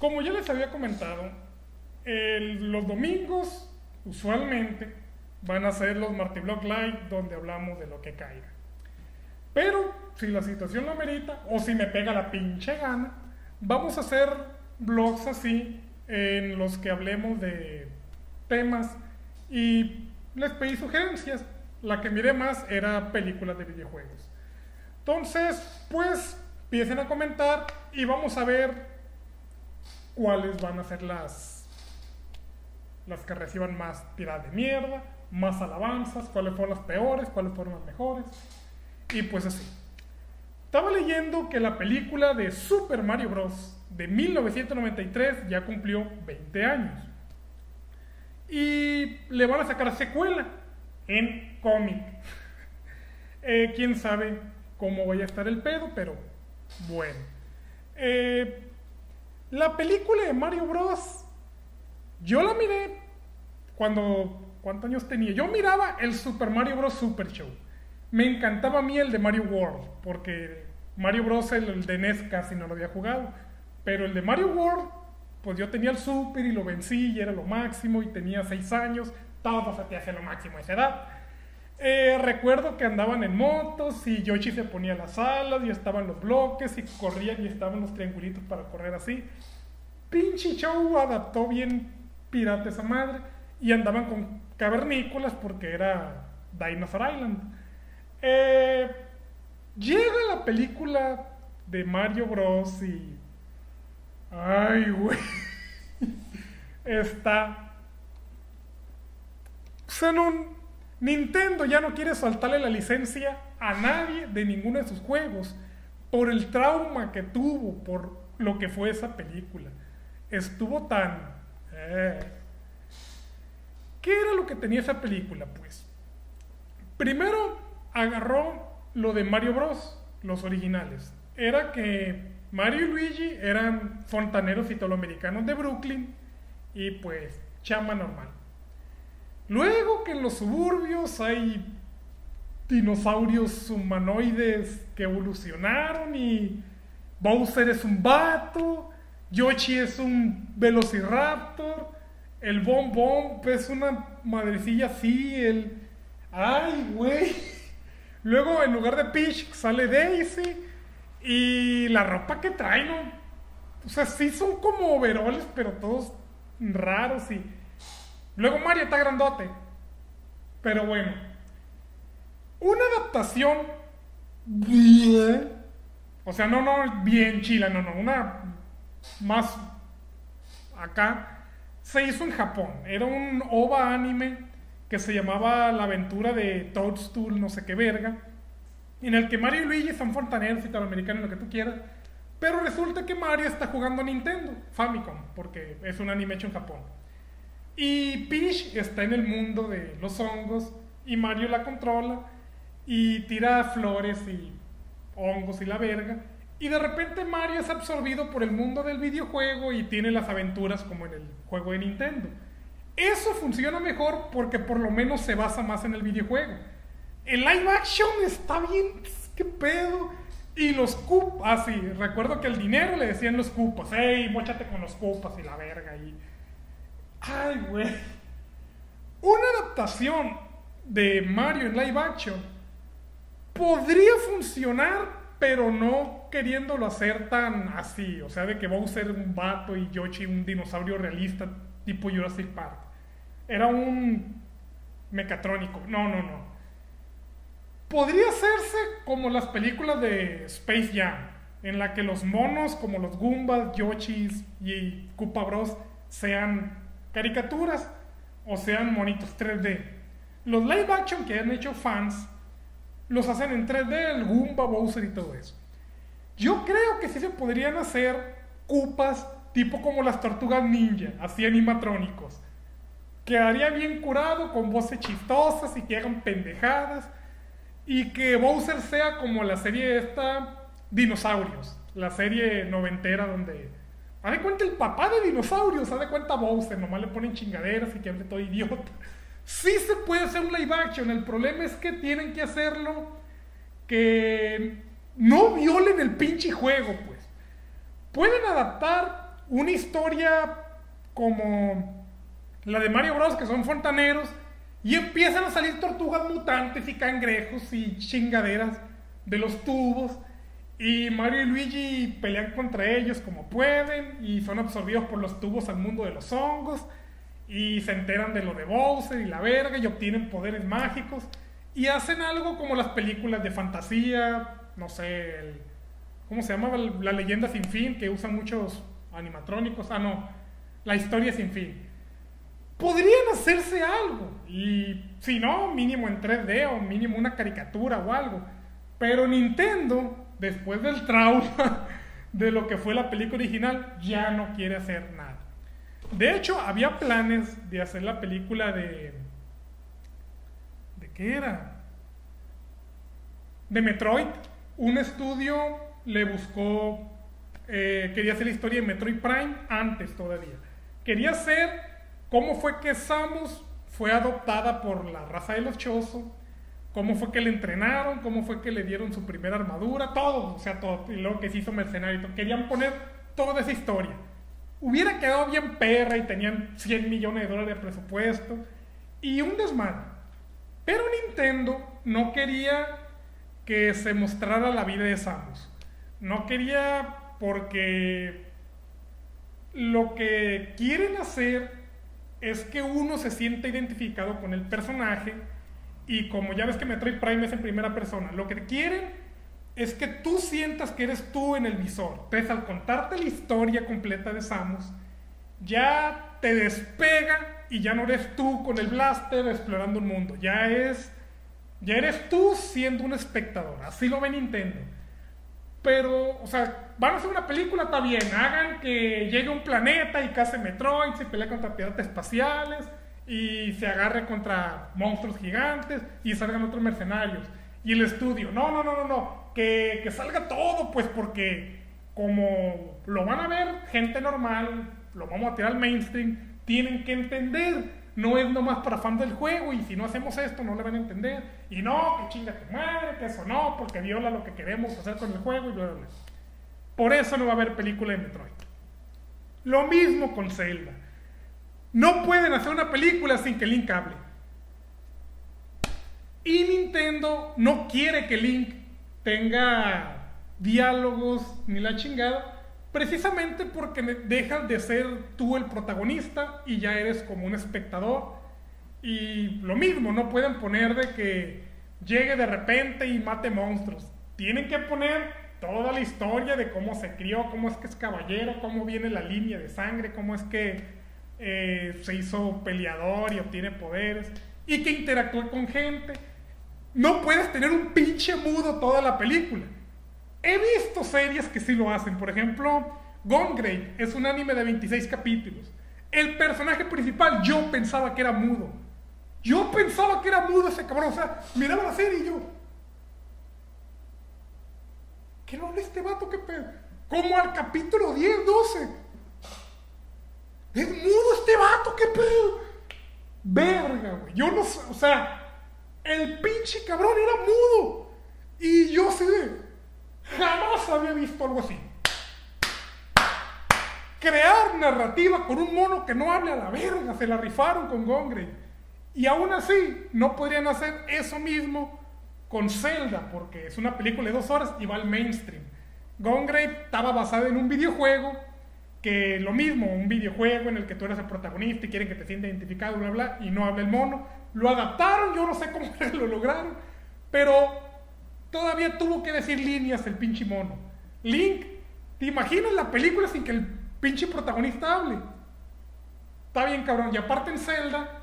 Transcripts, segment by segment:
como ya les había comentado, el- los domingos usualmente van a ser los Marty Blog Live donde hablamos de lo que caiga. Pero si la situación lo amerita o si me pega la pinche gana, vamos a hacer blogs así en los que hablemos de temas y les pedí sugerencias. La que miré más era películas de videojuegos. Entonces, pues empiecen a comentar y vamos a ver cuáles van a ser las las que reciban más tiradas de mierda, más alabanzas, cuáles fueron las peores, cuáles fueron las mejores. Y pues así. Estaba leyendo que la película de Super Mario Bros. de 1993 ya cumplió 20 años. Y le van a sacar secuela en cómic. Eh, Quién sabe cómo vaya a estar el pedo, pero bueno. Eh, la película de Mario Bros. Yo la miré cuando. ¿Cuántos años tenía? Yo miraba el Super Mario Bros. Super Show. Me encantaba a mí el de Mario World, porque Mario Bros. el, de NES casi no lo había jugado. Pero el de Mario World, pues yo tenía el Super y lo vencí y era lo máximo y tenía 6 años. Todo se te hace lo máximo a esa edad. Eh, recuerdo que andaban en motos y Yoshi se ponía las alas y estaban los bloques y corrían y estaban los triangulitos para correr así. Pinche show adaptó bien pirata esa madre y andaban con cavernícolas porque era Dinosaur Island. Eh, llega la película de Mario Bros. y. Ay, güey. Está. O sea, no, Nintendo ya no quiere soltarle la licencia a nadie de ninguno de sus juegos por el trauma que tuvo por lo que fue esa película. Estuvo tan... eh. ¿Qué era lo que tenía esa película? Pues, primero agarró lo de Mario Bros, los originales. Era que Mario y Luigi eran fontaneros italoamericanos de Brooklyn y pues chamba normal. Luego que en los suburbios hay dinosaurios humanoides que evolucionaron y Bowser es un vato, Yoshi es un velociraptor, el Bomb Bomb es una madrecilla así, el... ¡Ay, güey! Luego en lugar de Peach sale Daisy y la ropa que traen, ¿no? O sea, sí son como overoles, pero todos raros y... Luego Mario está grandote. Pero bueno. Una adaptación bien. O sea, no, no bien chila, no, no. Una más acá. Se hizo en Japón. Era un OVA anime que se llamaba La aventura de Toadstool, no sé qué verga. En el que Mario y Luigi son fontaneros italoamericanos, lo que tú quieras. Pero resulta que Mario está jugando a Nintendo, Famicom, porque es un anime hecho en Japón. Y Peach está en el mundo de los hongos y Mario la controla y tira flores y hongos y la verga. Y de repente Mario es absorbido por el mundo del videojuego y tiene las aventuras como en el juego de Nintendo. Eso funciona mejor porque por lo menos se basa más en el videojuego. El live action está bien, qué pedo. Y los cupas, ah, sí, recuerdo que el dinero le decían los cupas, hey, mochate con los cupas y la verga. Y Ay, güey. Una adaptación de Mario en live action podría funcionar, pero no queriéndolo hacer tan así. O sea, de que Bowser un vato y Yoshi un dinosaurio realista tipo Jurassic Park. Era un mecatrónico. No, no, no. Podría hacerse como las películas de Space Jam, en la que los monos como los Goombas, Yoshis y Koopa Bros sean caricaturas o sean monitos 3D. Los live action que han hecho fans los hacen en 3D, el Goomba, Bowser y todo eso. Yo creo que sí se podrían hacer cupas tipo como las tortugas ninja, así animatrónicos. Quedaría bien curado con voces chistosas y que hagan pendejadas. Y que Bowser sea como la serie esta Dinosaurios, la serie noventera donde Haz de cuenta el papá de dinosaurios, haz de cuenta Bowser, nomás le ponen chingaderas y que hable todo idiota. Sí se puede hacer un live action, el problema es que tienen que hacerlo que no violen el pinche juego, pues. Pueden adaptar una historia como la de Mario Bros, que son fontaneros, y empiezan a salir tortugas mutantes y cangrejos y chingaderas de los tubos. Y Mario y Luigi pelean contra ellos como pueden y son absorbidos por los tubos al mundo de los hongos y se enteran de lo de Bowser y la verga y obtienen poderes mágicos y hacen algo como las películas de fantasía, no sé, ¿cómo se llama? La leyenda sin fin, que usan muchos animatrónicos. Ah, no, la historia sin fin. Podrían hacerse algo y si no, mínimo en 3D o mínimo una caricatura o algo. Pero Nintendo después del trauma de lo que fue la película original, ya no quiere hacer nada. De hecho, había planes de hacer la película de... ¿De qué era? De Metroid. Un estudio le buscó... Eh, quería hacer la historia de Metroid Prime antes todavía. Quería hacer cómo fue que Samus fue adoptada por la raza de los Chozo cómo fue que le entrenaron, cómo fue que le dieron su primera armadura, todo, o sea, todo, y luego que se hizo mercenario. Querían poner toda esa historia. Hubiera quedado bien perra y tenían 100 millones de dólares de presupuesto y un desmadre. Pero Nintendo no quería que se mostrara la vida de Samus. No quería porque lo que quieren hacer es que uno se sienta identificado con el personaje y como ya ves que Metroid Prime es en primera persona, lo que quieren es que tú sientas que eres tú en el visor. Entonces, al contarte la historia completa de Samus, ya te despega y ya no eres tú con el blaster explorando un mundo. Ya es. Ya eres tú siendo un espectador. Así lo ve Nintendo. Pero, o sea, van a hacer una película, está bien. Hagan que llegue un planeta y case Metroid, se pelea contra piratas espaciales y se agarre contra monstruos gigantes y salgan otros mercenarios. Y el estudio, no, no, no, no, no, que, que salga todo, pues porque como lo van a ver gente normal, lo vamos a tirar al mainstream, tienen que entender. No es nomás para fans del juego y si no hacemos esto no le van a entender. Y no, que chinga tu madre, que eso no, porque viola lo que queremos hacer con el juego y bla, bla, bla. Por eso no va a haber película de Metroid. Lo mismo con Zelda. No pueden hacer una película sin que Link hable. Y Nintendo no quiere que Link tenga diálogos ni la chingada, precisamente porque dejas de ser tú el protagonista y ya eres como un espectador. Y lo mismo, no pueden poner de que llegue de repente y mate monstruos. Tienen que poner toda la historia de cómo se crió, cómo es que es caballero, cómo viene la línea de sangre, cómo es que eh, se hizo peleador y obtiene poderes y que interactúa con gente. No puedes tener un pinche mudo toda la película. He visto series que sí lo hacen. Por ejemplo, Gone es un anime de 26 capítulos. El personaje principal yo pensaba que era mudo. Yo pensaba que era mudo ese cabrón. O sea, miraba la serie y yo. ¿Qué no este vato? ¿Qué pedo? Como al capítulo 10, 12 es mudo este vato, qué pedo. Verga, güey. Yo no sé, o sea, el pinche cabrón era mudo. Y yo sí jamás había visto algo así. Crear narrativa con un mono que no hable a la verga, se la rifaron con Gongre. Y aún así, no podrían hacer eso mismo con Zelda, porque es una película de dos horas y va al mainstream. Gongre estaba basada en un videojuego que lo mismo, un videojuego en el que tú eres el protagonista y quieren que te sienta identificado, bla, bla, y no habla el mono. Lo adaptaron, yo no sé cómo lo lograron, pero todavía tuvo que decir líneas el pinche mono. Link, ¿te imaginas la película sin que el pinche protagonista hable? Está bien, cabrón. Y aparte en Zelda,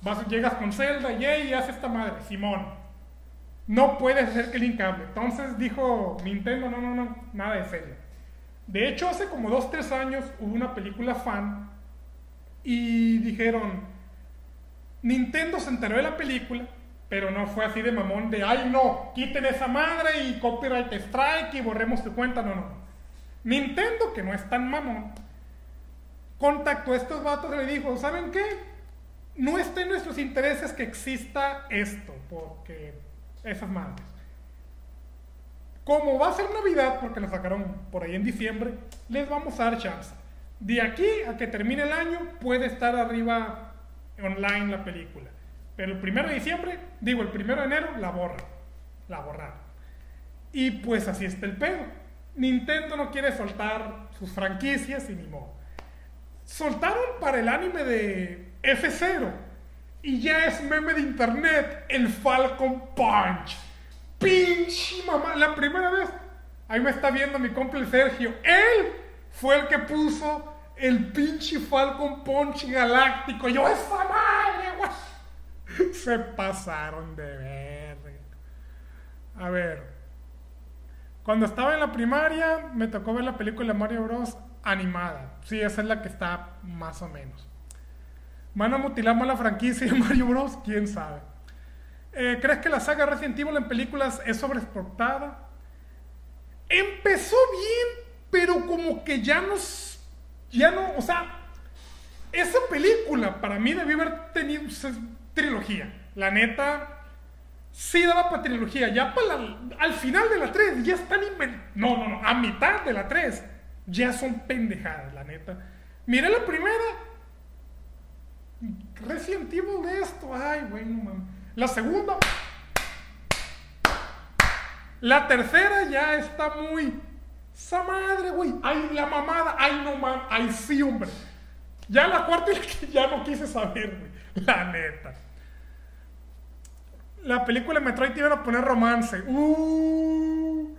vas, llegas con Zelda y, y hace esta madre, Simón. No puedes hacer que Link hable. Entonces dijo Nintendo, no, no, no, nada de Zelda. De hecho, hace como 2, 3 años hubo una película fan y dijeron, Nintendo se enteró de la película, pero no fue así de mamón de, ay no, quiten esa madre y copyright strike y borremos tu cuenta, no, no. Nintendo, que no es tan mamón, contactó a estos vatos y le dijo, ¿saben qué? No está en nuestros intereses que exista esto, porque esas madres. Como va a ser Navidad, porque lo sacaron por ahí en diciembre, les vamos a dar chance. De aquí a que termine el año puede estar arriba online la película. Pero el primero de diciembre, digo, el primero de enero, la borra. La borraron. Y pues así está el pedo. Nintendo no quiere soltar sus franquicias y ni modo. Soltaron para el anime de F0. Y ya es meme de internet el Falcon Punch. Pinche mamá. La primera vez. Ahí me está viendo mi cumple Sergio. Él fue el que puso el pinche Falcon Punch galáctico. Yo, esa madre, güey. Se pasaron de ver. A ver. Cuando estaba en la primaria, me tocó ver la película Mario Bros. animada. Sí, esa es la que está más o menos. ¿Van a mutilar más la franquicia de Mario Bros? ¿Quién sabe? Eh, ¿Crees que la saga Resident en películas es sobreexportada? Empezó bien, pero como que ya no, ya no, o sea, esa película para mí debió haber tenido trilogía. La neta, sí daba para trilogía. Ya para al final de la 3 ya están inventando. No, no, no, a mitad de la 3 ya son pendejadas, la neta. Miré la primera. Resident de esto, ay, güey, no mames. La segunda. La tercera ya está muy. Esa madre, güey. Ay, la mamada. Ay, no mames. Ay, sí, hombre. Ya la cuarta ya no quise saber, güey. La neta. La película de Metroid iban a poner romance. Uh.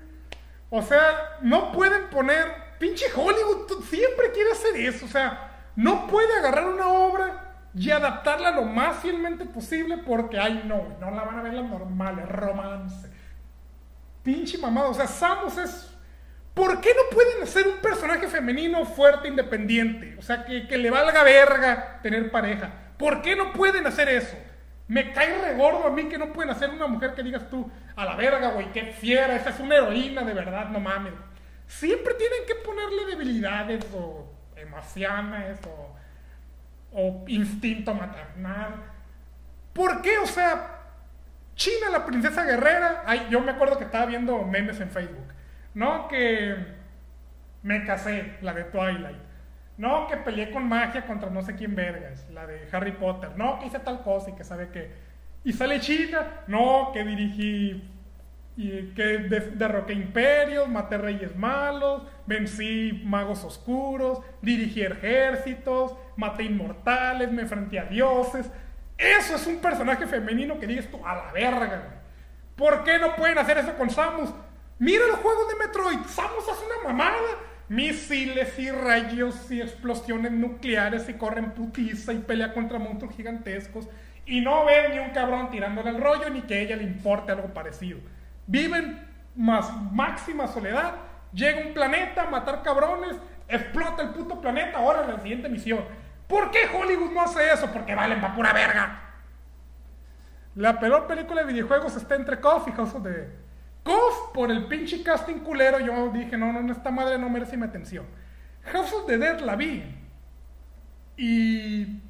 O sea, no pueden poner. Pinche Hollywood siempre quiere hacer eso. O sea, no puede agarrar una obra y adaptarla lo más fielmente posible porque, ay, no, no la van a ver las normales, romance. Pinche mamado, o sea, Samus es... ¿Por qué no pueden hacer un personaje femenino fuerte, independiente? O sea, que, que le valga verga tener pareja. ¿Por qué no pueden hacer eso? Me cae regordo a mí que no pueden hacer una mujer que digas tú, a la verga, güey, qué fiera, esa es una heroína de verdad, no mames. Siempre tienen que ponerle debilidades o emociones o o instinto maternal. ¿Por qué? O sea, China, la princesa guerrera, ay, yo me acuerdo que estaba viendo memes en Facebook, ¿no? Que me casé, la de Twilight. No, que peleé con magia contra no sé quién vergas, la de Harry Potter. No, que hice tal cosa y que sabe que... Y sale China, no, que dirigí que derroqué imperios, maté reyes malos, vencí magos oscuros, dirigí ejércitos, maté inmortales, me enfrenté a dioses. Eso es un personaje femenino que dices tú, a la verga, ¿Por qué no pueden hacer eso con Samus? Mira los juegos de Metroid, Samus hace una mamada. Misiles y rayos y explosiones nucleares y corren putiza y pelea contra monstruos gigantescos. Y no ve ni un cabrón tirándole el rollo ni que a ella le importe algo parecido viven más máxima soledad, llega un planeta a matar cabrones, explota el puto planeta, ahora en la siguiente misión. ¿Por qué Hollywood no hace eso? Porque valen pa' pura verga. La peor película de videojuegos está entre KOF y House of the. KOF, por el pinche casting culero, yo dije, no, no, esta madre no merece mi atención. House of the Dead la vi. Y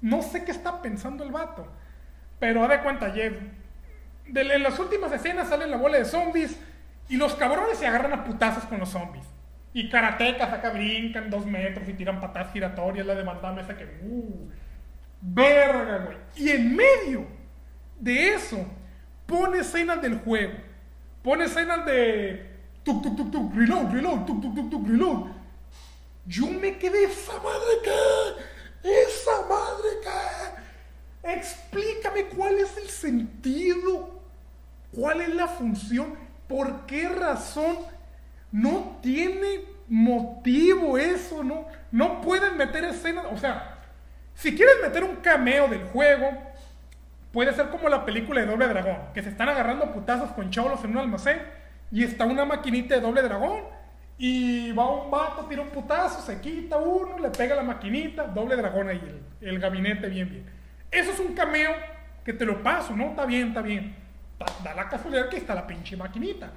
no sé qué está pensando el vato. Pero a de cuenta, Jeff, en las últimas escenas sale la bola de zombies y los cabrones se agarran a putazos con los zombies. Y karatecas acá brincan dos metros y tiran patadas giratorias, la de Van esa que... Uh, verga, güey. Y en medio de eso, pone escenas del juego. Pone escenas de... Tuk, tuk, tuk, tuk, reload, reload, tuk, tuk, tuk, tuk, reload. Yo me quedé, esa madre que... Esa madre que... Explícame cuál es el sentido ¿Cuál es la función? ¿Por qué razón no tiene motivo eso? No, no pueden meter escenas. O sea, si quieres meter un cameo del juego, puede ser como la película de Doble Dragón, que se están agarrando putazos con cholos en un almacén y está una maquinita de Doble Dragón y va un vato, tira un putazo, se quita uno, le pega la maquinita, Doble Dragón ahí, el, el gabinete bien, bien. Eso es un cameo que te lo paso, ¿no? Está bien, está bien da la casualidad que está la pinche maquinita.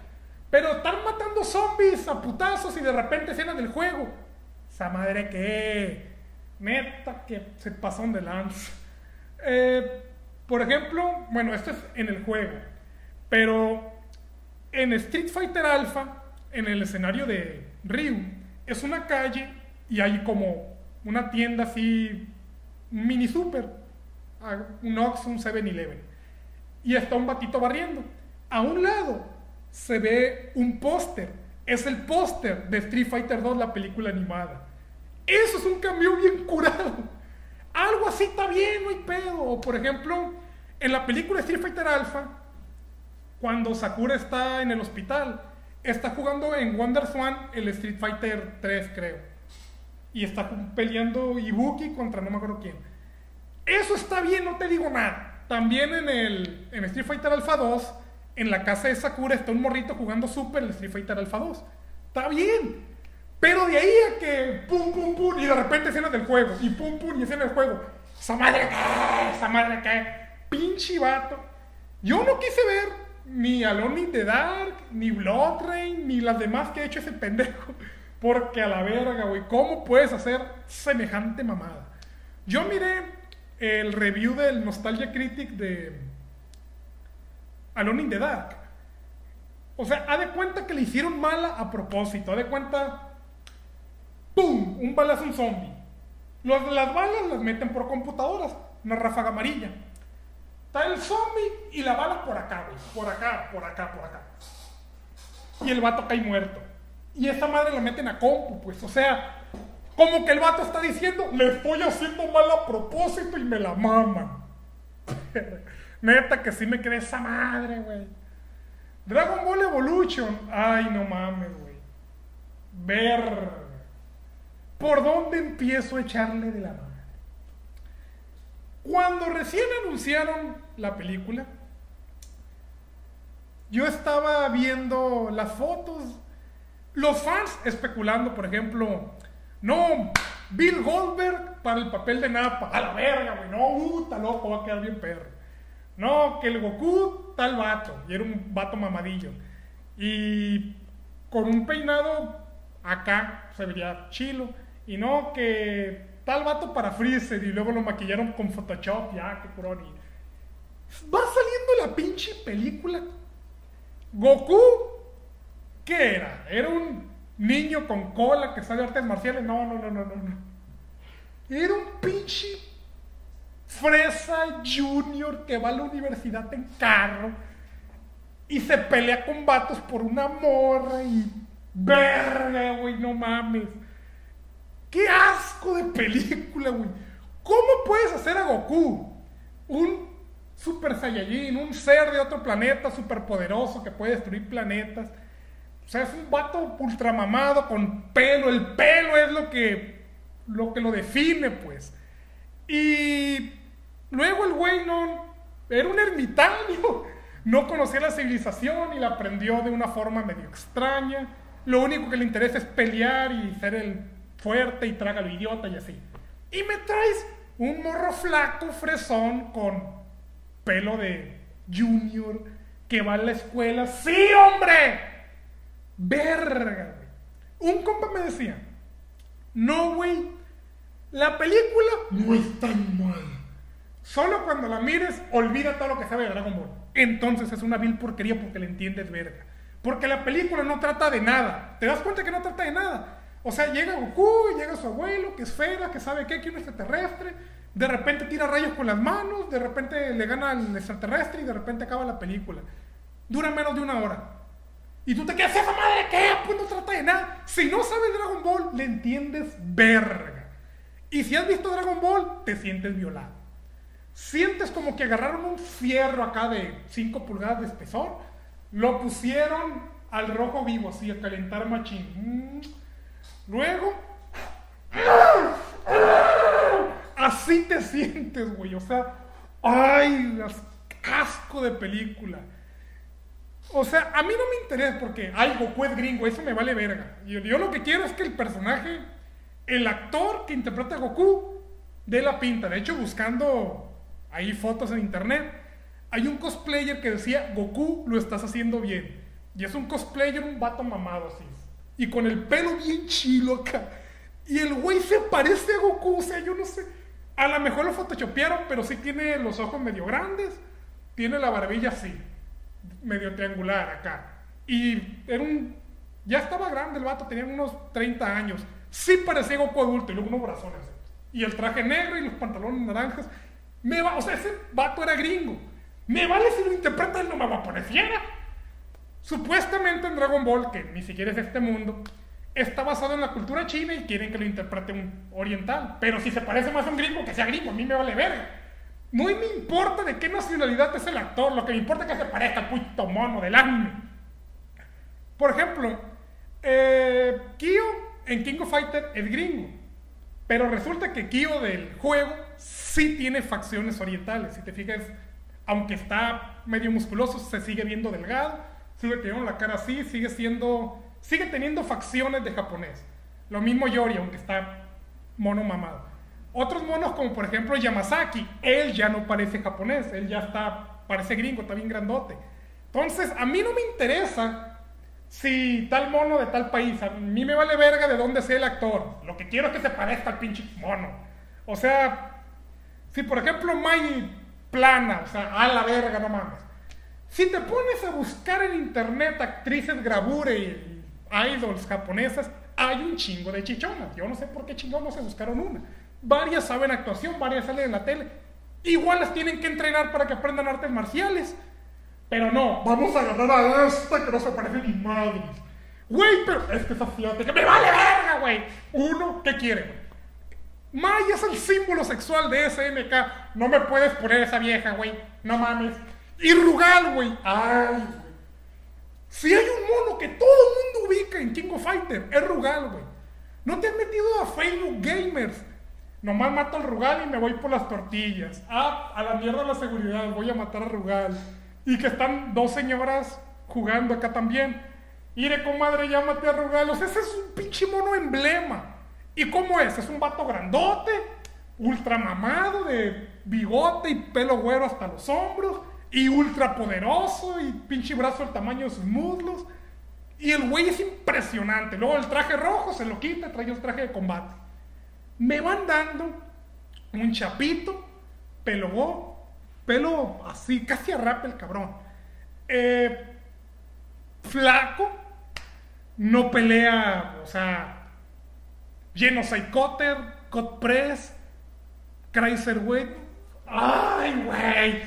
Pero están matando zombies a putazos y de repente escenas del juego. Esa madre que. Neta que se pasó de lanza. Eh, por ejemplo, bueno, esto es en el juego. Pero En Street Fighter Alpha, en el escenario de Ryu, es una calle y hay como una tienda así, un mini super, ah, un Ox, un 7-Eleven. Y está un batito barriendo. A un lado se ve un póster. Es el póster de Street Fighter 2, la película animada. Eso es un cambio bien curado. Algo así está bien, no hay pedo. Por ejemplo, en la película Street Fighter Alpha, cuando Sakura está en el hospital, está jugando en Wonder Swan el Street Fighter 3, creo. Y está peleando Ibuki contra no me acuerdo quién. Eso está bien, no te digo nada. También en el en Street Fighter Alpha 2, en la casa de Sakura está un morrito jugando Super el Street Fighter Alpha 2. Está bien. Pero de ahí a que pum, pum, pum, y de repente escenas del juego, y pum, pum, y escenas del juego. Esa madre qué, esa madre qué, pinche vato. Yo no quise ver ni Alone in the Dark, ni Blood Rain, ni las demás que ha hecho ese pendejo. Porque a la verga, güey, ¿cómo puedes hacer semejante mamada? Yo miré el review del Nostalgia Critic de Alone in the Dark. O sea, ha de cuenta que le hicieron mala a propósito. Ha de cuenta ¡Pum! Un balazo un zombie. Los, las balas las meten por computadoras, una ráfaga amarilla. Está el zombie y la bala por acá, güey. Por acá, por acá, por acá. Y el vato cae muerto. Y esa madre la meten a compu, pues. O sea, como que el vato está diciendo, le estoy haciendo mal a propósito y me la maman. Neta que sí me quedé esa madre, güey. Dragon Ball Evolution. Ay, no mames, güey. Ver ¿Por dónde empiezo a echarle de la mano? Cuando recién anunciaron la película, yo estaba viendo las fotos, los fans especulando, por ejemplo, no, Bill Goldberg para el papel de Napa, a la verga, güey, no, uh, está loco, va a quedar bien perro. No, que el Goku, tal vato, y era un vato mamadillo. Y con un peinado acá, se vería chilo. Y no que tal vato para Freezer y luego lo maquillaron con Photoshop, ya, qué curón. va saliendo la pinche película. Goku, ¿qué era? ¿Era un niño con cola que sabe artes marciales? No, no, no, no, no. Era un pinche fresa junior que va a la universidad en carro y se pelea con vatos por una morra y verga, güey, no mames. ¡Qué asco de película, güey! ¿Cómo puedes hacer a Goku un Super Saiyajin, un ser de otro planeta superpoderoso que puede destruir planetas? O sea, es un vato ultramamado con pelo. El pelo es lo que lo, que lo define, pues. Y luego el güey no... Era un ermitaño. No conocía la civilización y la aprendió de una forma medio extraña. Lo único que le interesa es pelear y ser el fuerte y traga lo idiota y así. Y me traes un morro flaco, fresón, con pelo de junior, que va a la escuela. ¡Sí, hombre! Verga, güey. Un compa me decía, no, güey, la película no es tan mal. Solo cuando la mires, olvida todo lo que sabe de Dragon Ball. Entonces es una vil porquería porque le entiendes verga. Porque la película no trata de nada. ¿Te das cuenta que no trata de nada? O sea, llega Goku, llega su abuelo, que es Fera, que sabe qué, que es un extraterrestre. De repente tira rayos con las manos, de repente le gana al extraterrestre y de repente acaba la película. Dura menos de una hora. Y tú te quedas, esa madre qué, pues no trata de nada. Si no sabes Dragon Ball, le entiendes verga. Y si has visto Dragon Ball, te sientes violado. Sientes como que agarraron un fierro acá de 5 pulgadas de espesor, lo pusieron al rojo vivo, así, a calentar machín. Mm. Luego, así te sientes, güey. O sea, ay, asco de película. O sea, a mí no me interesa porque, ay, Goku es gringo, eso me vale verga. Yo, yo lo que quiero es que el personaje, el actor que interpreta a Goku, dé la pinta. De hecho, buscando ahí fotos en internet, hay un cosplayer que decía, Goku, lo estás haciendo bien. Y es un cosplayer, un vato mamado así y con el pelo bien chilo acá. Y el güey se parece a Goku, o sea, yo no sé. A lo mejor lo photoshopearon, pero sí tiene los ojos medio grandes, tiene la barbilla así, medio triangular acá. Y era un. Ya estaba grande el vato, tenía unos 30 años. Sí parecía Goku adulto y luego unos brazones. Y el traje negro y los pantalones naranjas. Me va, o sea, ese vato era gringo. Me vale si lo interpreta, él no me va a poner fiera. Supuestamente en Dragon Ball, que ni siquiera es este mundo, está basado en la cultura china y quieren que lo interprete un oriental. Pero si se parece más a un gringo, que sea gringo, a mí me vale verga. No me importa de qué nacionalidad es el actor, lo que me importa es que se parezca al puto mono del anime. Por ejemplo, eh, Kyo en King of Fighter es gringo, pero resulta que Kyo del juego sí tiene facciones orientales. Si te fijas, aunque está medio musculoso, se sigue viendo delgado, sigue teniendo la cara así, sigue siendo, sigue teniendo facciones de japonés. Lo mismo Yori, aunque está mono mamado. Otros monos, como por ejemplo Yamazaki, él ya no parece japonés, él ya está, parece gringo, está bien grandote. Entonces, a mí no me interesa si tal mono de tal país, a mí me vale verga de dónde sea el actor. Lo que quiero es que se parezca al pinche mono. O sea, si por ejemplo Mai plana, o sea, a la verga, no mames. Si te pones a buscar en internet actrices gravure y idols japonesas, hay un chingo de chichonas. Yo no sé por qué chingón no se buscaron una. Varias saben actuación, varias salen en la tele. Igual las tienen que entrenar para que aprendan artes marciales. Pero no, vamos a agarrar a esta que no se parece ni madre. Güey, pero es que esa que me vale verga, güey. Uno, ¿qué quiere? May es el símbolo sexual de SNK. No me puedes poner esa vieja, güey. No mames. Y Rugal, güey. Ay. Si hay un mono que todo el mundo ubica en King of Fighter, es Rugal, güey. No te has metido a Facebook Gamers Nomás mato al Rugal y me voy por las tortillas. Ah, a la mierda la seguridad, voy a matar a Rugal. Y que están dos señoras jugando acá también. Ire, comadre, ya maté a Rugal. O sea, ese es un pinche mono emblema. ¿Y cómo es? Es un vato grandote, ultra mamado, de bigote y pelo güero hasta los hombros. Y ultra poderoso y pinche brazo al tamaño de sus muslos. Y el güey es impresionante. Luego el traje rojo se lo quita, trae el traje de combate me van dando un chapito, pelo, pelo así, casi a rap el cabrón. Eh, flaco, no pelea, o sea, lleno Cutter, cut press, Weight. ¡Ay, güey!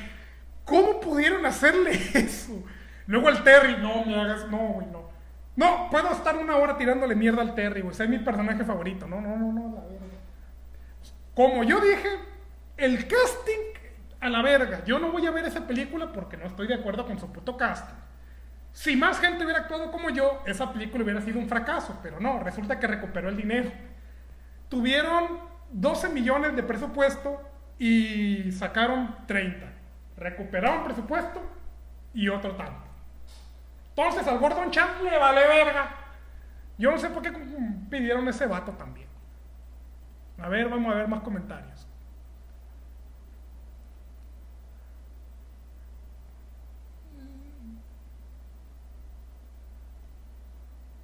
¿Cómo pudieron hacerle eso? Luego el Terry, no me hagas, no, güey, no. No, puedo estar una hora tirándole mierda al Terry, güey. Es mi personaje favorito. No, no, no, no. Como yo dije, el casting a la verga. Yo no voy a ver esa película porque no estoy de acuerdo con su puto casting. Si más gente hubiera actuado como yo, esa película hubiera sido un fracaso, pero no, resulta que recuperó el dinero. Tuvieron 12 millones de presupuesto y sacaron 30. Recuperaron presupuesto y otro tanto. Entonces al Gordon Champ le vale verga. Yo no sé por qué pidieron ese vato también. A ver, vamos a ver más comentarios.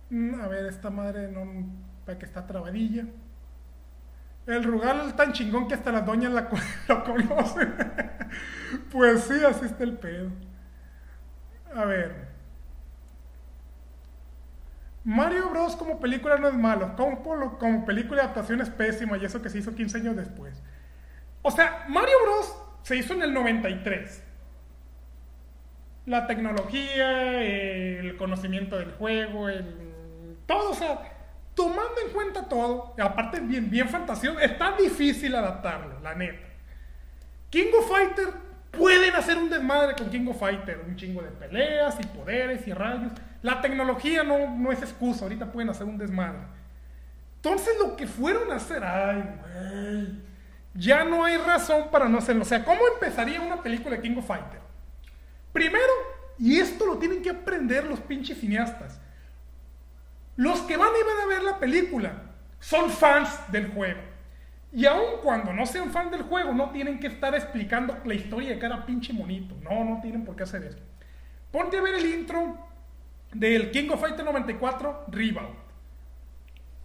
Mm, a ver, esta madre no. para que está trabadilla. El Rugal tan chingón que hasta las doñas la, lo conocen. pues sí, así está el pedo. A ver. Mario Bros. como película no es malo, como, película de adaptación es pésima y eso que se hizo 15 años después. O sea, Mario Bros. se hizo en el 93. La tecnología, el conocimiento del juego, el, todo, o sea, tomando en cuenta todo, aparte bien, bien fantasioso, está difícil adaptarlo, la neta. King of Fighter pueden hacer un desmadre con King of Fighter, un chingo de peleas y poderes y rayos la tecnología no, no es excusa, ahorita pueden hacer un desmadre. Entonces lo que fueron a hacer, ay, güey, ya no hay razón para no hacerlo. O sea, ¿cómo empezaría una película de King of Fighter? Primero, y esto lo tienen que aprender los pinches cineastas, los que van y van a ver la película son fans del juego. Y aun cuando no sean fans del juego, no tienen que estar explicando la historia de cada pinche monito. No, no tienen por qué hacer eso. Ponte a ver el intro del King of Fighter 94, Rebound.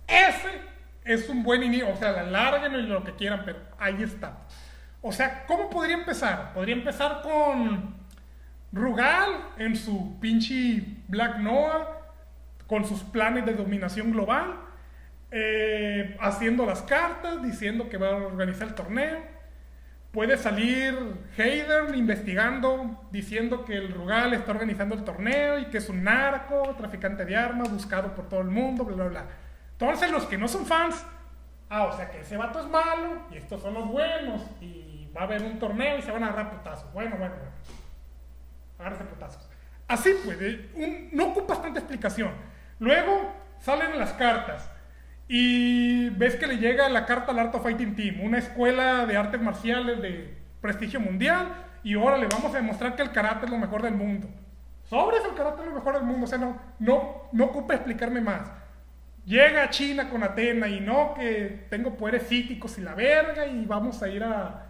Ese es un buen inicio, o sea, la larguen y lo que quieran, pero ahí está. O sea, ¿cómo podría empezar? Podría empezar con Rugal en su pinche Black Noah, con sus planes de dominación global, eh, haciendo las cartas, diciendo que va a organizar el torneo. Puede salir Hayden investigando, diciendo que el Rugal está organizando el torneo y que es un narco, traficante de armas, buscado por todo el mundo, bla, bla, bla. Entonces los que no son fans, ah, o sea que ese vato es malo y estos son los buenos y va a haber un torneo y se van a agarrar putazos. Bueno, bueno, bueno. Agárrate putazos. Así puede, no ocupa tanta explicación. Luego salen las cartas y ves que le llega la carta al Art of Fighting Team, una escuela de artes marciales de prestigio mundial y ahora le vamos a demostrar que el karate es lo mejor del mundo. Sobre eso el karate es lo mejor del mundo, o sea, no, no, no ocupa explicarme más. Llega a China con Atena y no, que tengo poderes psíquicos y la verga y vamos a ir a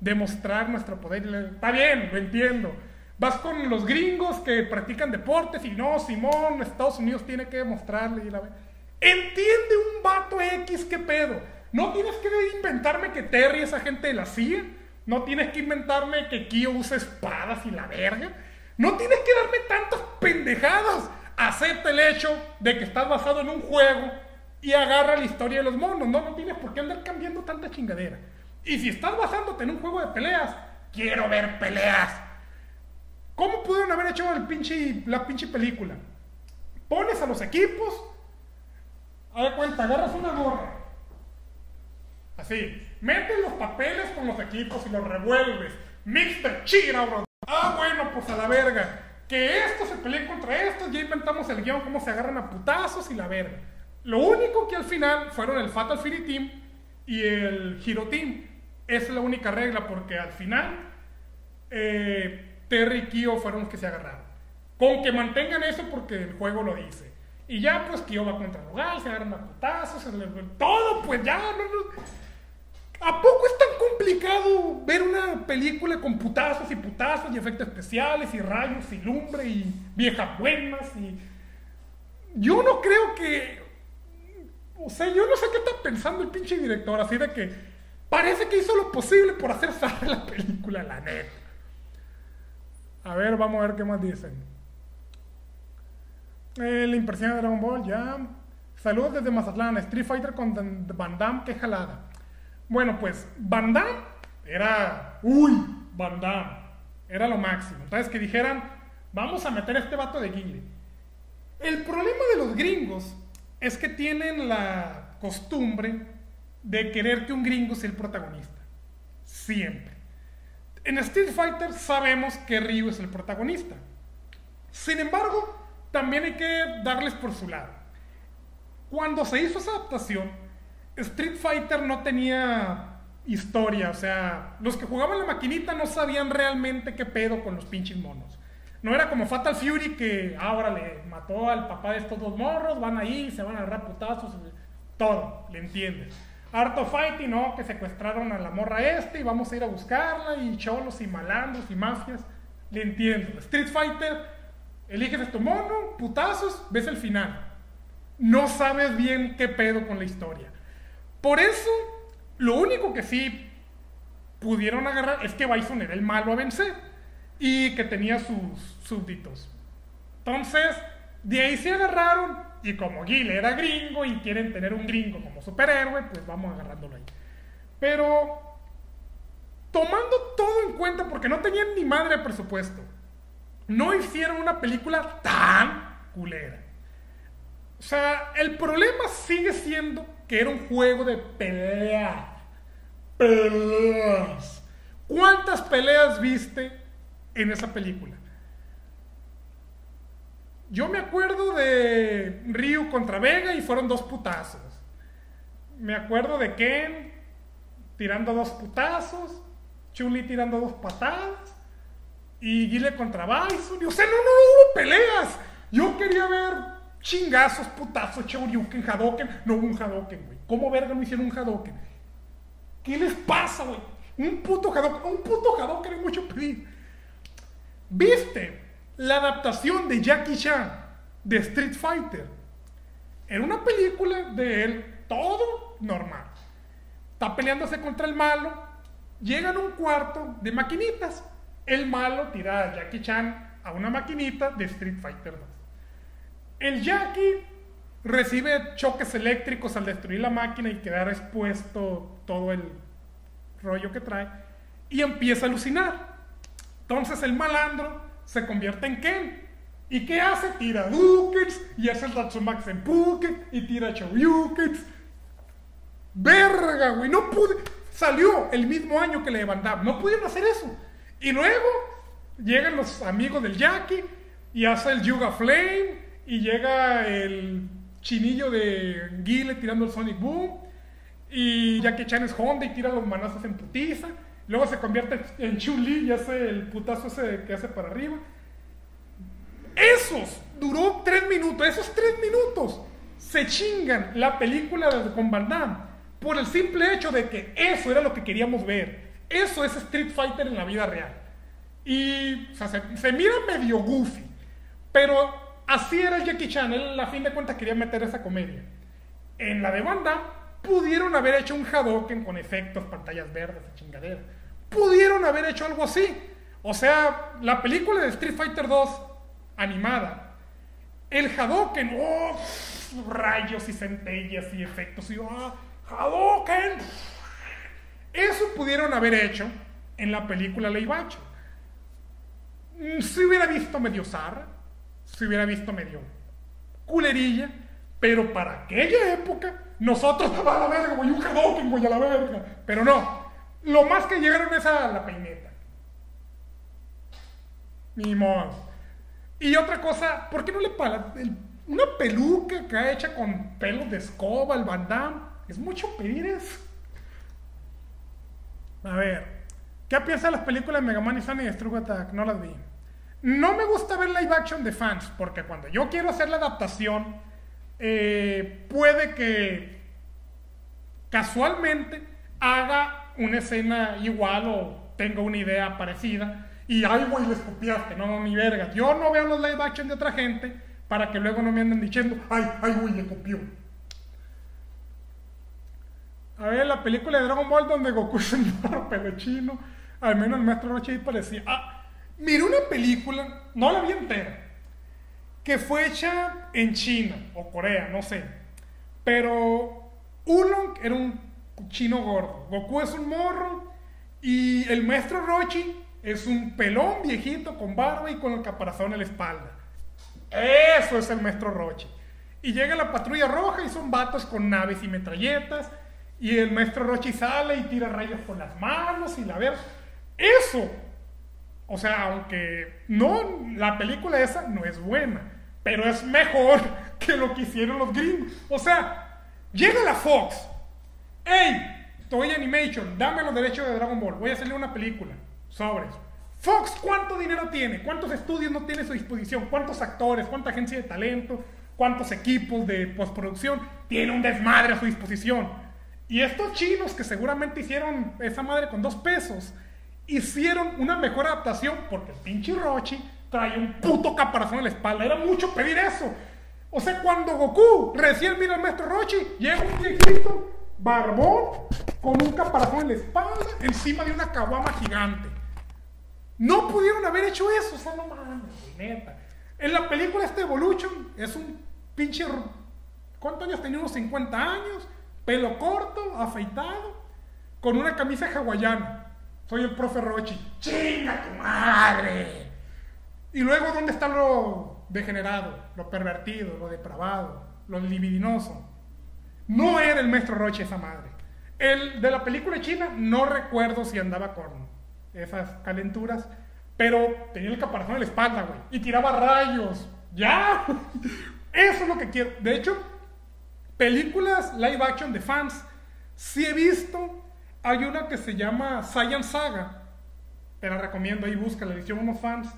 demostrar nuestro poder. Está bien, lo entiendo. Vas con los gringos que practican deportes y no, Simón, Estados Unidos tiene que demostrarle y la Entiende un vato X qué pedo. No tienes que inventarme que Terry es agente de la CIA. No tienes que inventarme que Kyo usa espadas y la verga. No tienes que darme tantas pendejadas. Acepta el hecho de que estás basado en un juego y agarra la historia de los monos. No, no tienes por qué andar cambiando tanta chingadera. Y si estás basándote en un juego de peleas, quiero ver peleas. ¿Cómo pudieron haber hecho el pinche, la pinche película? Pones a los equipos, a cuenta, agarras una gorra, así, metes los papeles con los equipos y los revuelves. Mr. Chira, bro. Ah, bueno, pues a la verga. Que esto se peleen contra estos, ya inventamos el guion, cómo se agarran a putazos y la verga. Lo único que al final fueron el Fatal Fury Team y el Hero Team. Esa es la única regla, porque al final eh, Terry y Kyo fueron los que se agarraron. Con que mantengan eso porque el juego lo dice. Y ya pues Kyo va contra Rugal, se agarran a putazos, se todo, pues ya, ¿A poco es tan complicado ver una película con putazos y putazos y efectos especiales y rayos y lumbre y viejas buenas y... Yo no creo que... O sea, yo no sé qué está pensando el pinche director, así de que parece que hizo lo posible por hacer salir la película, la neta. A ver, vamos a ver qué más dicen. Eh, la impresión de Dragon Ball, ya. Saludos desde Mazatlán. Street Fighter con Van Damme, qué jalada. Bueno, pues Van Damme era. Uy, Van Damme. Era lo máximo. Entonces que dijeran, vamos a meter a este vato de Guile. El problema de los gringos es que tienen la costumbre de querer que un gringo sea el protagonista. Siempre. En Street Fighter sabemos que Ryu es el protagonista. Sin embargo, también hay que darles por su lado. Cuando se hizo esa adaptación, Street Fighter no tenía historia, o sea, los que jugaban la maquinita no sabían realmente qué pedo con los pinches monos. No era como Fatal Fury que ahora le mató al papá de estos dos morros, van ahí, se van a agarrar putazos, todo, le entiendes. Art of Fighting, no, que secuestraron a la morra este y vamos a ir a buscarla y cholos y malandros y mafias. Le entiendo. Street Fighter, eliges a tu mono, putazos, ves el final. No sabes bien qué pedo con la historia. Por eso, lo único que sí pudieron agarrar es que Bison era el malo a vencer y que tenía sus súbditos. Entonces, de ahí se agarraron y como Gil era gringo y quieren tener un gringo como superhéroe, pues vamos agarrándolo ahí. Pero tomando todo en cuenta, porque no tenían ni madre de presupuesto, no hicieron una película tan culera. O sea, el problema sigue siendo que era un juego de peleas. Peleas. ¿Cuántas peleas viste en esa película? Yo me acuerdo de Ryu contra Vega y fueron dos putazos. Me acuerdo de Ken tirando dos putazos, Chuli tirando dos patadas y Guile contra Bison. o sea, no, no, hubo peleas. Yo quería ver chingazos, putazos, Shoryuken, Hadoken. No hubo un Hadoken, güey. ¿Cómo verga no hicieron un Hadoken? ¿Qué les pasa, güey? Un puto Hadoken, un puto Hadoken es mucho pedir. ¿Viste? la adaptación de Jackie Chan de Street Fighter. Era una película de él, todo normal. Está peleándose contra el malo, llega a un cuarto de maquinitas. El malo tira a Jackie Chan a una maquinita de Street Fighter 2. El Jackie recibe choques eléctricos al destruir la máquina y quedar expuesto todo el rollo que trae y empieza a alucinar. Entonces el malandro se convierte en Ken. ¿Y qué hace? Tira Dukets y hace el Tatsumax en Puket y tira Shoryukens. Verga, güey, no pude. Salió el mismo año que le Van No pudieron hacer eso. Y luego llegan los amigos del Jackie y hace el Yuga Flame y llega el chinillo de Guile tirando el Sonic Boom y Jackie Chan es Honda y tira los manazos en putiza. Luego se convierte en Chun-Li y hace el putazo ese que hace para arriba. Esos duró tres minutos. Esos tres minutos se chingan la película de, con Van Damme por el simple hecho de que eso era lo que queríamos ver. Eso es Street Fighter en la vida real. Y se, mira medio goofy, pero así era el Jackie Chan. Él a fin de cuentas quería meter esa comedia. En la de Van Damme pudieron haber hecho un Hadoken con efectos, pantallas verdes, chingadera pudieron haber hecho algo así. O sea, la película de Street Fighter 2 animada, el Hadoken, oh, rayos y centellas y efectos, y oh, Hadoken. Eso pudieron haber hecho en la película Leibacho. Mm, se hubiera visto medio zarra, se hubiera visto medio culerilla, pero para aquella época, nosotros, a la verga, güey, un güey, a la verga. Pero no, lo más que llegaron es a la peineta. Ni modo. Y otra cosa, ¿por qué no le paga una peluca que ha hecha con pelos de escoba, el bandam? Es mucho pedir eso. A ver, ¿qué piensa de las películas de Mega Man y Sonic Strug Attack? No las vi. No me gusta ver live action de fans, porque cuando yo quiero hacer la adaptación, eh, puede que casualmente haga una escena igual o tengo una idea parecida y ay, güey, les copiaste. No, no, ni verga. Yo no veo los live action de otra gente para que luego no me anden diciendo, ay, ay, güey, le copió. A ver, la película de Dragon Ball donde Goku es un pelo chino, al menos el maestro Roche parecía. Ah, miré una película, no la vi entera, que fue hecha en China o Corea, no sé. Pero Ulong era un chino gordo. Goku es un morro y el maestro Rochi es un pelón viejito con barba y con el caparazón en la espalda. Eso es el maestro Rochi. Y llega la patrulla roja y son vatos con naves y metralletas. Y el maestro Rochi sale y tira rayos con las manos y la ver. Eso. O sea, aunque no, la película esa no es buena. Pero es mejor que lo que hicieron los gringos. O sea, llega la Fox ¡Ey! Toy Animation, dame los derechos de Dragon Ball, voy a hacerle una película. Sobres. Fox, ¿cuánto dinero tiene? ¿Cuántos estudios no tiene a su disposición? ¿Cuántos actores? ¿Cuánta agencia de talento? ¿Cuántos equipos de postproducción? Tiene un desmadre a su disposición. Y estos chinos que seguramente hicieron esa madre con dos pesos, hicieron una mejor adaptación porque el pinche Rochi trae un puto caparazón en la espalda. Era mucho pedir eso. O sea, cuando Goku recién mira al maestro Rochi, llega un viejito barbón, con un caparazón en la espalda, encima de una caguama gigante. No pudieron haber hecho eso, o sea, no mames, neta. En la película este Evolution es un pinche... ¿Cuántos años tenía? Unos 50 años, pelo corto, afeitado, con una camisa hawaiana. Soy el profe Rochi. ¡Chinga tu madre! Y luego, ¿dónde está lo degenerado, lo pervertido, lo depravado, lo libidinoso? No era el maestro Roche esa madre. El de la película china, no recuerdo si andaba con esas calenturas, pero tenía el caparazón en la espalda, güey. Y tiraba rayos. ¡Ya! Eso es lo que quiero. De hecho, películas live action de fans, sí he visto. Hay una que se llama Saiyan Saga. Te la recomiendo, ahí busca la edición unos fans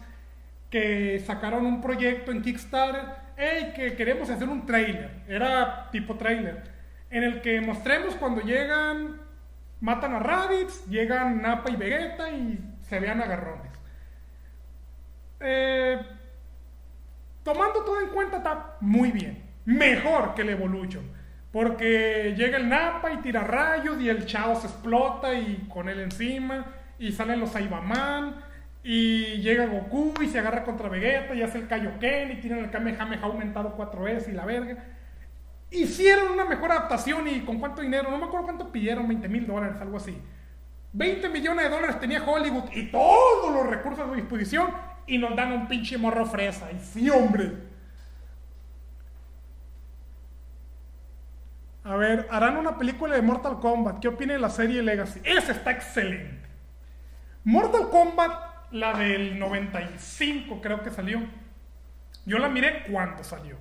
que sacaron un proyecto en Kickstarter. ¡Ey! Que queremos hacer un trailer. Era tipo trailer en el que mostremos cuando llegan, matan a Raditz, llegan Nappa y Vegeta y se vean agarrones. Eh, tomando todo en cuenta, está muy bien. Mejor que el Evolution. Porque llega el Nappa y tira rayos y el Chao se explota y con él encima. Y salen los Aibaman. Y llega Goku y se agarra contra Vegeta y hace el Kaioken y tiene el Kamehameha aumentado 4S y la verga. Hicieron una mejor adaptación y con cuánto dinero, no me acuerdo cuánto pidieron, 20 mil dólares, algo así. 20 millones de dólares tenía Hollywood y todos los recursos a su disposición y nos dan un pinche morro fresa. Y sí, hombre. A ver, harán una película de Mortal Kombat. ¿Qué opina de la serie Legacy? Esa está excelente. Mortal Kombat, la del 95 creo que salió. Yo la miré cuando salió.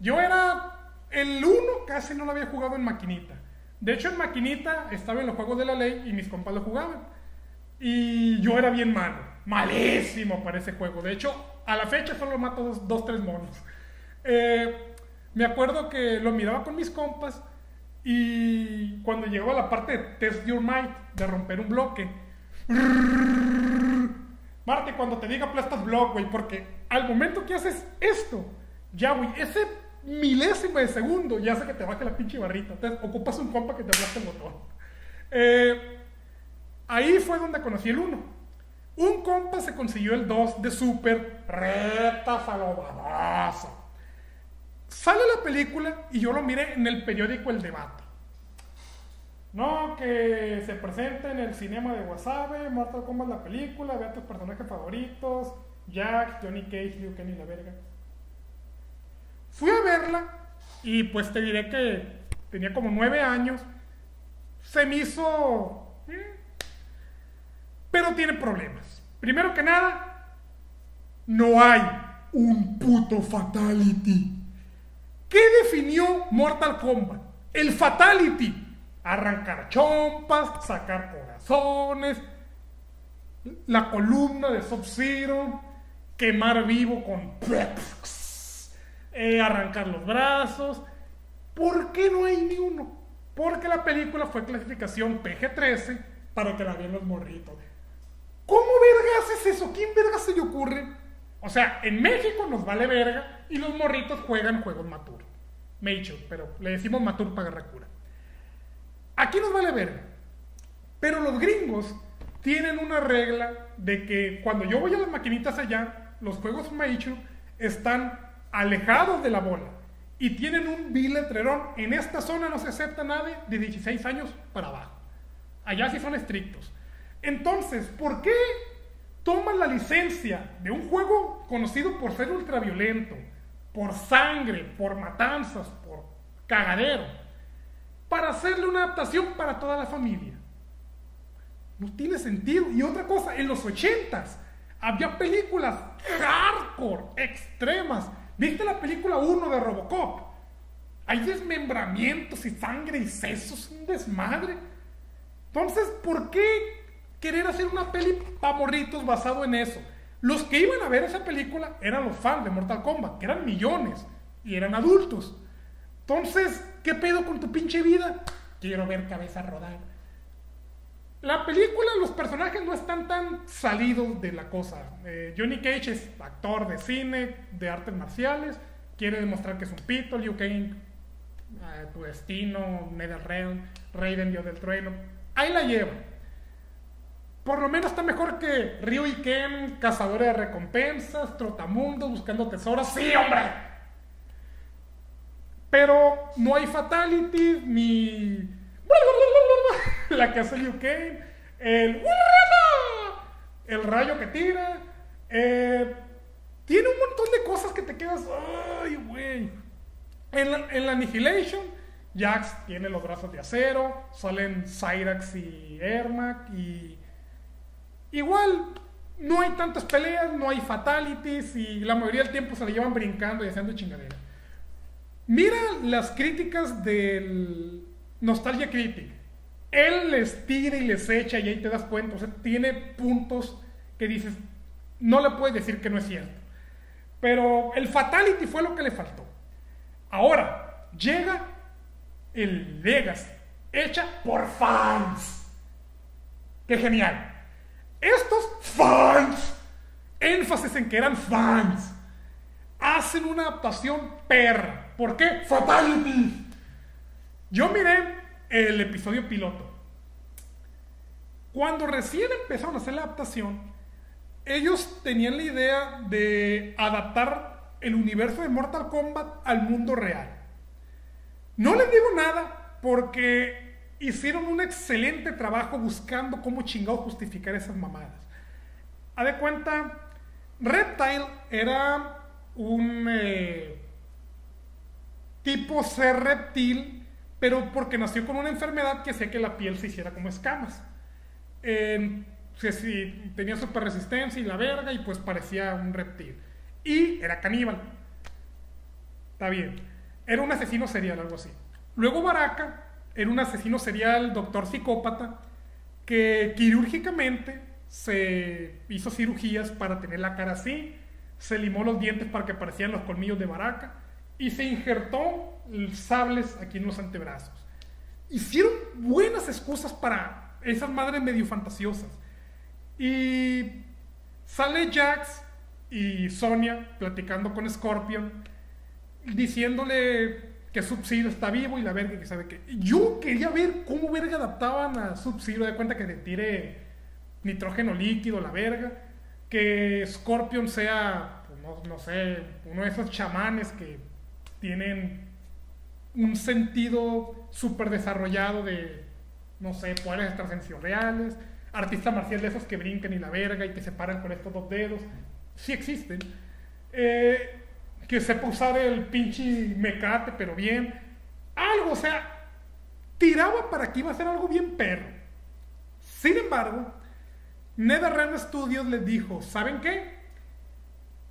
Yo era el 1, casi no la había jugado en maquinita. De hecho, en maquinita estaba en los juegos de la ley y mis compas lo jugaban. Y yo era bien malo. Malísimo para ese juego. De hecho, a la fecha solo mato dos, dos tres monos. Eh, me acuerdo que lo miraba con mis compas y cuando llegó a la parte de Test Your Might, de romper un bloque, Marte, cuando te diga aplastas block, güey, porque al momento que haces esto, ya, güey, ese milésimo de segundo ya hace que te baje la pinche barrita. Entonces, ocupas un compa que te aplaste el botón. Eh, ahí fue donde conocí el 1. Un compa se consiguió el 2 de Super Reta Salobadaza. Sale la película y yo lo miré en el periódico El Debate. No, que se presenta en el cinema de Wasabe, Mortal Kombat la película, vea tus personajes favoritos, Jack, Johnny Cage, Liu Kang la verga. Fui a verla y pues te diré que tenía como nueve años. Se me hizo... eh, pero tiene problemas. Primero que nada, no hay un puto fatality. ¿Qué definió Mortal Kombat? El fatality. Arrancar chompas, sacar corazones, la columna de Sub-Zero, quemar vivo con eh, arrancar los brazos. ¿Por qué no hay ni uno? Porque la película fue clasificación PG-13 para que la vean los morritos. ¿Cómo vergas es eso? ¿Quién vergas se le ocurre? O sea, en México nos vale verga y los morritos juegan juegos matur. Mature, pero le decimos matur para agarrar cura. Aquí nos vale verga. Pero los gringos tienen una regla de que cuando yo voy a las maquinitas allá, los juegos Mature están alejados de la bola y tienen un biletrerón. En esta zona no se acepta nadie de 16 años para abajo. Allá sí son estrictos. Entonces, ¿por qué toman la licencia de un juego conocido por ser ultraviolento, por sangre, por matanzas, por cagadero, para hacerle una adaptación para toda la familia? No tiene sentido. Y otra cosa, en los 80s había películas hardcore, extremas. ¿Viste la película 1 de Robocop? Hay desmembramientos y sangre y sesos, un desmadre. Entonces, ¿por qué querer hacer una peli para morritos basado en eso? Los que iban a ver esa película eran los fans de Mortal Kombat, que eran millones y eran adultos. Entonces, ¿qué pedo con tu pinche vida? Quiero ver cabeza rodar. La película, los personajes no están tan salidos de la cosa. Eh, Johnny Cage es actor de cine, de artes marciales, quiere demostrar que es un pito, Liu Kang, eh, tu destino, NetherRealm, Raiden, Dios del trueno. Ahí la lleva. Por lo menos está mejor que Ryu y Ken, cazadores de recompensas, trotamundos, buscando tesoros. ¡Sí, hombre! Pero no hay fatalities ni la que hace Kang, el, el rayo que tira, eh, tiene un montón de cosas que te quedas, ay, güey. En la, en la Annihilation, Jax tiene los brazos de acero, salen Cyrax y Ermac y igual no hay tantas peleas, no hay fatalities y la mayoría del tiempo se la llevan brincando y haciendo chingadera. Mira las críticas del Nostalgia Critic. Él les tira y les echa y ahí te das cuenta. O sea, tiene puntos que dices, no le puedes decir que no es cierto. Pero el Fatality fue lo que le faltó. Ahora, llega el Legacy, hecha por fans. ¡Qué genial! Estos fans, énfasis en que eran fans, hacen una adaptación perra. ¿Por qué? Fatality. Yo miré el episodio piloto. Cuando recién empezaron a hacer la adaptación, ellos tenían la idea de adaptar el universo de Mortal Kombat al mundo real. No les digo nada porque hicieron un excelente trabajo buscando cómo chingado justificar esas mamadas. A de cuenta, Reptile era un eh, tipo ser reptil, pero porque nació con una enfermedad que hacía que la piel se hiciera como escamas. Tenía super resistencia y la verga y pues parecía un reptil. Y era caníbal. Está bien. Era un asesino serial, algo así. Luego Baraka era un asesino serial, doctor psicópata, que quirúrgicamente se hizo cirugías para tener la cara así, se limó los dientes para que parecieran los colmillos de Baraka y se injertó sables aquí en los antebrazos. Hicieron buenas excusas para esas madres medio fantasiosas. Y sale Jax y Sonia platicando con Scorpion, diciéndole que Sub-Zero está vivo y la verga que sabe que. Yo quería ver cómo verga adaptaban a Sub-Zero, de cuenta que te tire nitrógeno líquido, la verga. Que Scorpion sea, pues, no, no sé, uno de esos chamanes que tienen un sentido súper desarrollado de, no sé, poderes extrasensoriales, artistas marciales de esos que brincan y la verga y que se paran con estos dos dedos. Sí existen. Eh, que sepa usar el pinche mecate, pero bien. Algo, o sea, tiraba para que iba a ser algo bien perro. Sin embargo, NetherRealm Studios les dijo, ¿saben qué?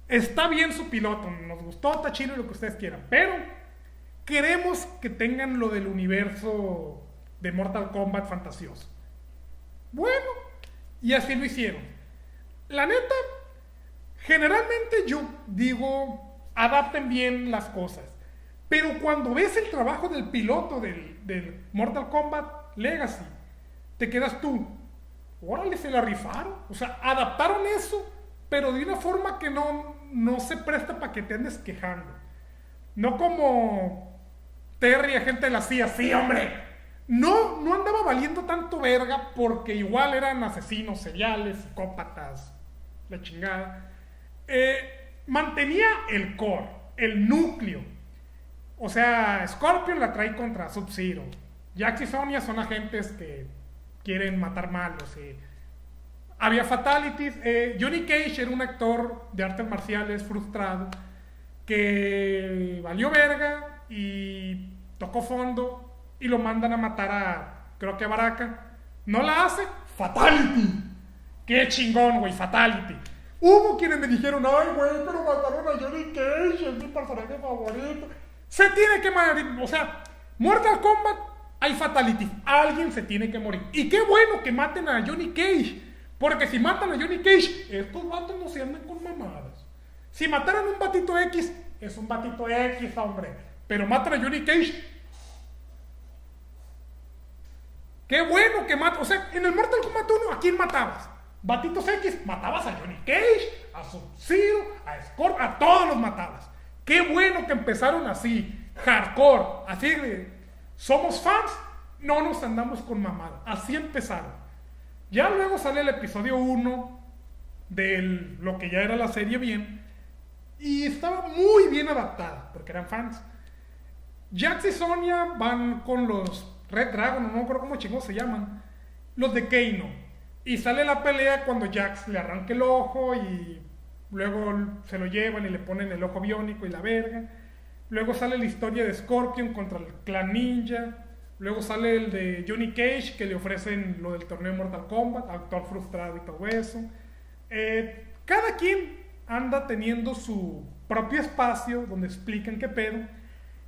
Está bien su piloto, nos gustó, está chido lo que ustedes quieran, pero queremos que tengan lo del universo de Mortal Kombat fantasioso. Bueno, y así lo hicieron. La neta, generalmente yo digo, adapten bien las cosas. Pero cuando ves el trabajo del piloto del, Mortal Kombat Legacy, te quedas tú, órale, se la rifaron. O sea, adaptaron eso, pero de una forma que no, no se presta para que te andes quejando. No como Terry, agente de la CIA, sí, hombre. No, no andaba valiendo tanto verga porque igual eran asesinos seriales, psicópatas, la chingada. Eh, mantenía el core, el núcleo. O sea, Scorpion la trae contra Sub-Zero. Jax y Sonya son agentes que quieren matar malos. Había fatalities. Eh, Johnny Cage era un actor de artes marciales frustrado que valió verga y tocó fondo y lo mandan a matar a, creo que a Baraka. No la hace, fatality. Qué chingón, güey, fatality. Hubo quienes me dijeron, ay, güey, pero mataron a Johnny Cage, es mi personaje favorito. Se tiene que morir, o sea, Mortal Kombat hay fatality. Alguien se tiene que morir. Y qué bueno que maten a Johnny Cage. Porque si matan a Johnny Cage, estos vatos no se andan con mamadas. Si mataran un batito X, es un batito X, hombre. Pero matan a Johnny Cage. Qué bueno que matan. O sea, en el Mortal Kombat 1, ¿a quién matabas? Batitos X, matabas a Johnny Cage, a Sub-Zero, a Scorp, a todos los matabas. Qué bueno que empezaron así, hardcore, así de, somos fans, no nos andamos con mamada. Así empezaron. Ya luego sale el episodio 1 de lo que ya era la serie bien, y estaba muy bien adaptada, porque eran fans. Jax y Sonia van con los Red Dragon, no me acuerdo cómo chingos se llaman, los de Keino y sale la pelea cuando Jax le arranca el ojo y luego se lo llevan y le ponen el ojo biónico y la verga. Luego sale la historia de Scorpion contra el clan ninja. Luego sale el de Johnny Cage que le ofrecen lo del torneo Mortal Kombat, actor frustrado y todo eso. Eh, cada quien anda teniendo su propio espacio donde explican qué pedo.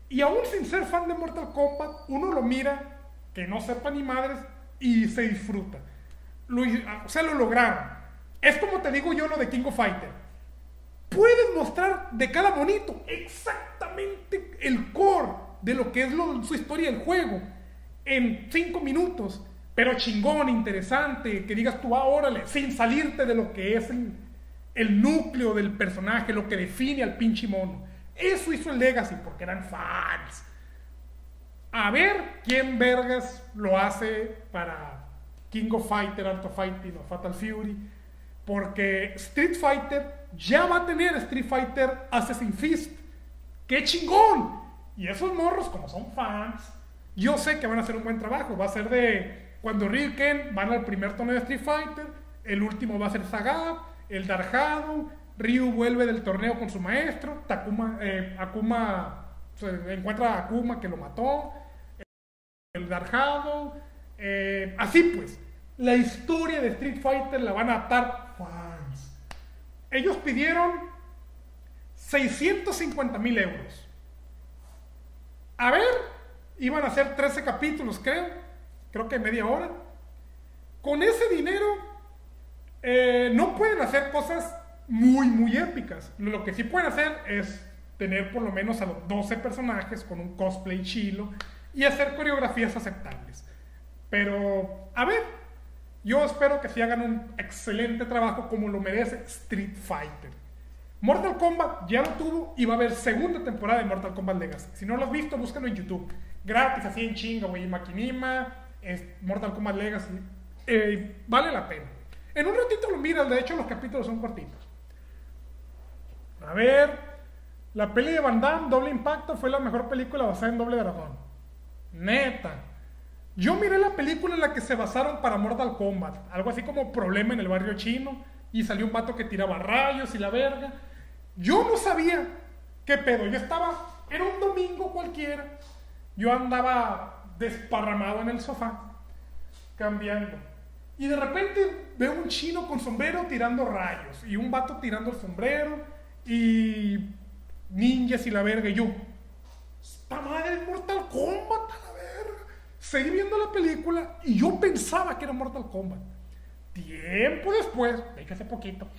Y aún sin ser fan de Mortal Kombat, uno lo mira, que no sepa ni madres, y se disfruta. Lo, o sea, lo lograron. Es como te digo yo lo de King of Fighter. Puedes mostrar de cada monito exactamente el core de lo que es su historia del juego en cinco minutos, pero chingón, interesante, que digas tú, ah, órale, sin salirte de lo que es el, núcleo del personaje, lo que define al pinche mono. Eso hizo el Legacy porque eran fans. A ver quién vergas lo hace para King of Fighter, Art of Fighting o Fatal Fury. Porque Street Fighter ya va a tener Street Fighter Assassin's Fist. ¡Qué chingón! Y esos morros, como son fans, yo sé que van a hacer un buen trabajo. Va a ser de cuando Ryu Ken van al primer torneo de Street Fighter, el último va a ser Sagat, el Dark Ryu vuelve del torneo con su maestro, Takuma, eh, Akuma se encuentra a Akuma que lo mató, el Dark eh, así pues, la historia de Street Fighter la van a atar fans. Ellos pidieron 650 mil euros. A ver, iban a ser 13 capítulos, creo. Creo que media hora. Con ese dinero eh, no pueden hacer cosas muy, muy épicas. Lo que sí pueden hacer es tener por lo menos a los 12 personajes con un cosplay chilo y hacer coreografías aceptables. Pero, a ver, yo espero que sí hagan un excelente trabajo como lo merece Street Fighter. Mortal Kombat ya lo tuvo y va a haber segunda temporada de Mortal Kombat Legacy. Si no lo has visto, búscalo en YouTube. Gratis, así en chinga, güey. Maquinima, Mortal Kombat Legacy. Eh, vale la pena. En un ratito lo miras, de hecho los capítulos son cortitos. A ver, la peli de Van Damme, Doble Impacto, fue la mejor película basada en Doble Dragón. Neta. Yo miré la película en la que se basaron para Mortal Kombat, algo así como Problema en el barrio chino, y salió un vato que tiraba rayos y la verga. Yo no sabía qué pedo, yo estaba, era un domingo cualquiera, yo andaba desparramado en el sofá, cambiando. Y de repente veo un chino con sombrero tirando rayos, y un vato tirando el sombrero, y ninjas y la verga, y yo, esta madre es Mortal Kombat, la verga. Seguí viendo la película y yo pensaba que era Mortal Kombat. Tiempo después, de hace poquito,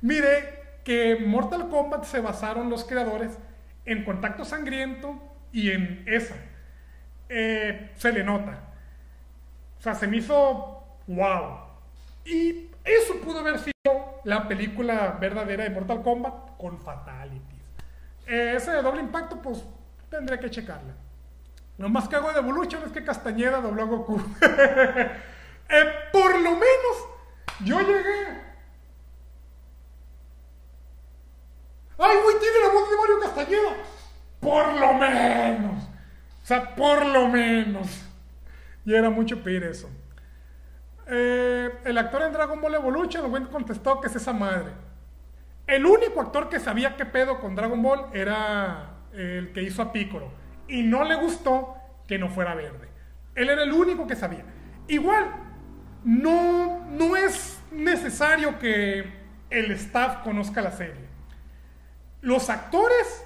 miré que Mortal Kombat se basaron los creadores en Contacto Sangriento y en esa. Eh, se le nota. O sea, se me hizo wow. Y eso pudo haber sido la película verdadera de Mortal Kombat con Fatalities. Eh, ese de doble impacto, pues tendré que checarla. Lo más que hago de Evolution es que Castañeda dobló a Goku. Eh, por lo menos, yo llegué ¡Ay, güey, tiene la voz de Mario Castañeda! Por lo menos. O sea, por lo menos. Y era mucho pedir eso. Eh, el actor en Dragon Ball Evolution, contestó que es esa madre. El único actor que sabía qué pedo con Dragon Ball era el que hizo a Piccolo. Y no le gustó que no fuera verde. Él era el único que sabía. Igual, no, no es necesario que el staff conozca la serie los actores,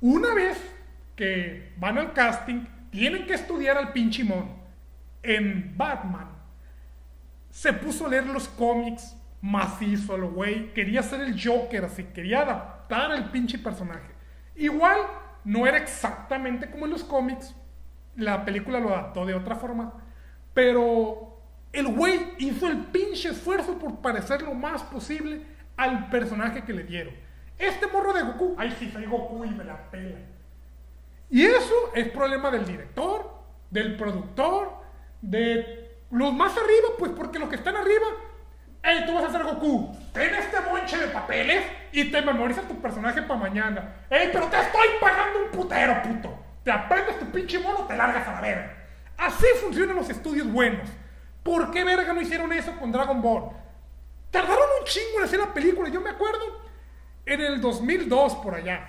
una vez que van al casting, tienen que estudiar al pinche mono. En Batman, se puso a leer los cómics macizo, lo güey. Quería ser el Joker, así, quería adaptar al pinche personaje. Igual, no era exactamente como en los cómics. La película lo adaptó de otra forma. Pero el güey hizo el pinche esfuerzo por parecer lo más posible al personaje que le dieron. Este morro de Goku, ay sí, soy Goku y me la pela. Y eso es problema del director, del productor, de los más arriba, pues porque los que están arriba, hey, tú vas a ser Goku, ten este monche de papeles y te memorizas tu personaje para mañana. Hey, pero te estoy pagando un putero, puto. Te aprendes tu pinche mono, te largas a la verga. Así funcionan los estudios buenos. ¿Por qué verga no hicieron eso con Dragon Ball? Tardaron un chingo en hacer la película, yo me acuerdo en el 2002, por allá,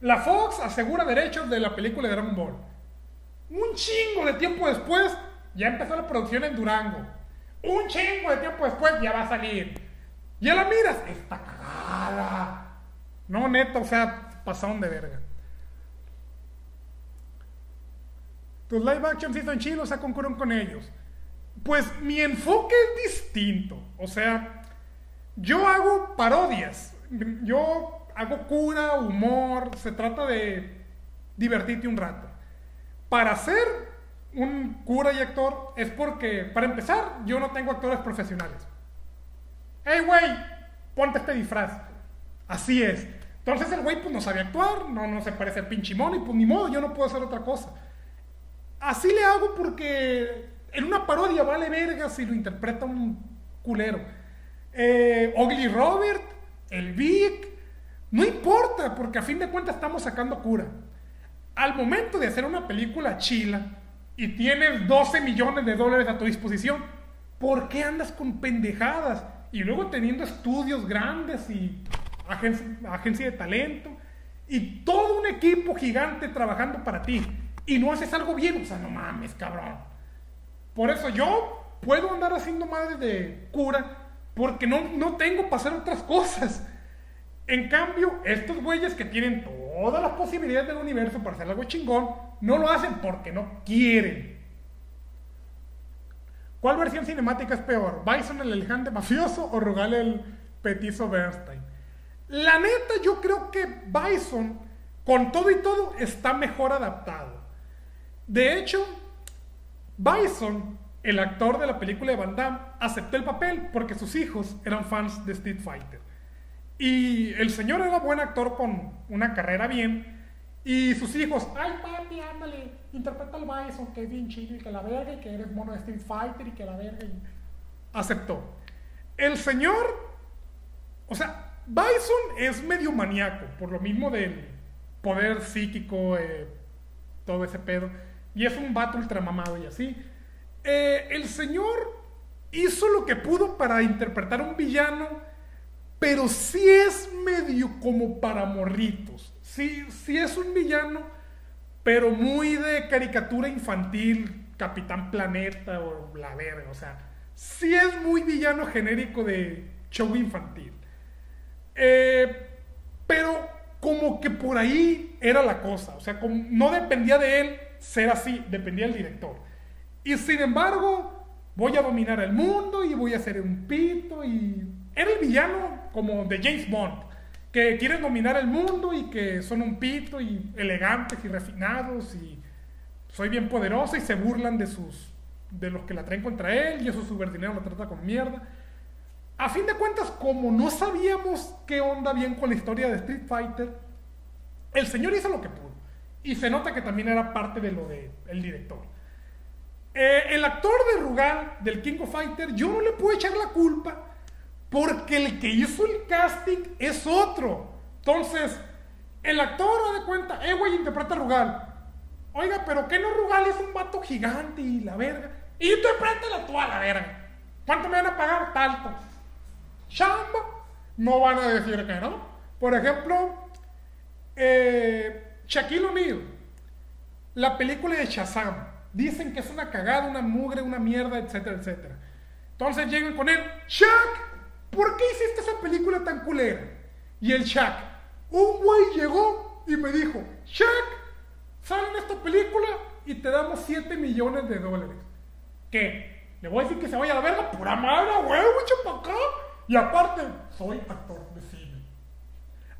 la Fox asegura derechos de la película de Dragon Ball. Un chingo de tiempo después, ya empezó la producción en Durango. Un chingo de tiempo después, ya va a salir. Ya la miras, está cagada. No, neta, o sea, pasaron de verga. Tus live action sí son chilos, o sea, concurren con ellos. Pues mi enfoque es distinto. O sea, yo hago parodias. Yo hago cura, humor. Se trata de divertirte un rato. Para ser un cura y actor es porque, para empezar, yo no tengo actores profesionales. Hey, güey, ponte este disfraz. Así es. Entonces el güey pues no sabe actuar, no, no se parece al pinche mono y pues ni modo, yo no puedo hacer otra cosa. Así le hago porque en una parodia vale verga si lo interpreta un culero. Eh, Ugly Robert, el Vic, no importa, porque a fin de cuentas estamos sacando cura. Al momento de hacer una película chila y tienes 12 millones de dólares a tu disposición, ¿por qué andas con pendejadas? Y luego teniendo estudios grandes y agencia, de talento y todo un equipo gigante trabajando para ti y no haces algo bien, o sea, no mames, cabrón. Por eso yo puedo andar haciendo madre de cura porque no, no tengo para hacer otras cosas. En cambio, estos güeyes que tienen todas las posibilidades del universo para hacer algo chingón, no lo hacen porque no quieren. ¿Cuál versión cinemática es peor? ¿Bison el elegante mafioso o Rugal el petizo Bernstein? La neta, yo creo que Bison, con todo y todo, está mejor adaptado. De hecho, Bison, el actor de la película de Van Damme, aceptó el papel porque sus hijos eran fans de Street Fighter. Y el señor era buen actor con una carrera bien. Y sus hijos, ay papi, ándale, interpreta al Bison, que es bien chido y que la verga, y que eres mono de Street Fighter y que la verga. Aceptó. El señor, o sea, Bison es medio maníaco, por lo mismo del poder psíquico, eh, todo ese pedo. Y es un vato ultramamado y así. Eh, el señor hizo lo que pudo para interpretar a un villano, pero sí es medio como para morritos. Sí, sí es un villano, pero muy de caricatura infantil, Capitán Planeta o la verga. O sea, sí es muy villano genérico de show infantil. Eh, pero como que por ahí era la cosa, o sea, no dependía de él ser así, dependía del director. Y sin embargo, voy a dominar el mundo y voy a ser un pito y... Era el villano como de James Bond, que quieren dominar el mundo y que son un pito y elegantes y refinados y soy bien poderosa y se burlan de sus de los que la traen contra él y esos subordinados lo trata con mierda. A fin de cuentas, como no sabíamos qué onda bien con la historia de Street Fighter, el señor hizo lo que pudo. Y se nota que también era parte de lo del el director. Eh, el actor de Rugal, del King of Fighter, yo no le puedo echar la culpa porque el que hizo el casting es otro. Entonces, el actor de cuenta, eh, güey, interpreta a Rugal. Oiga, pero ¿qué no Rugal es un vato gigante y la verga? Interprétala tú a la verga. ¿Cuánto me van a pagar? Tanto chamba, no van a decir que no. Por ejemplo, eh, Shaquille O'Neal, la película de Shazam, dicen que es una cagada, una mugre, una mierda, etcétera, etcétera. Entonces llegan con él, Shaq, ¿por qué hiciste esa película tan culera? Y el Shaq, un güey llegó y me dijo, Shaq, sale en esta película y te damos 7 millones de dólares. ¿Qué? ¿Le voy a decir que se vaya a la verga? ¡Pura madre, güey! ¡Echa para acá! Y aparte, soy actor de cine.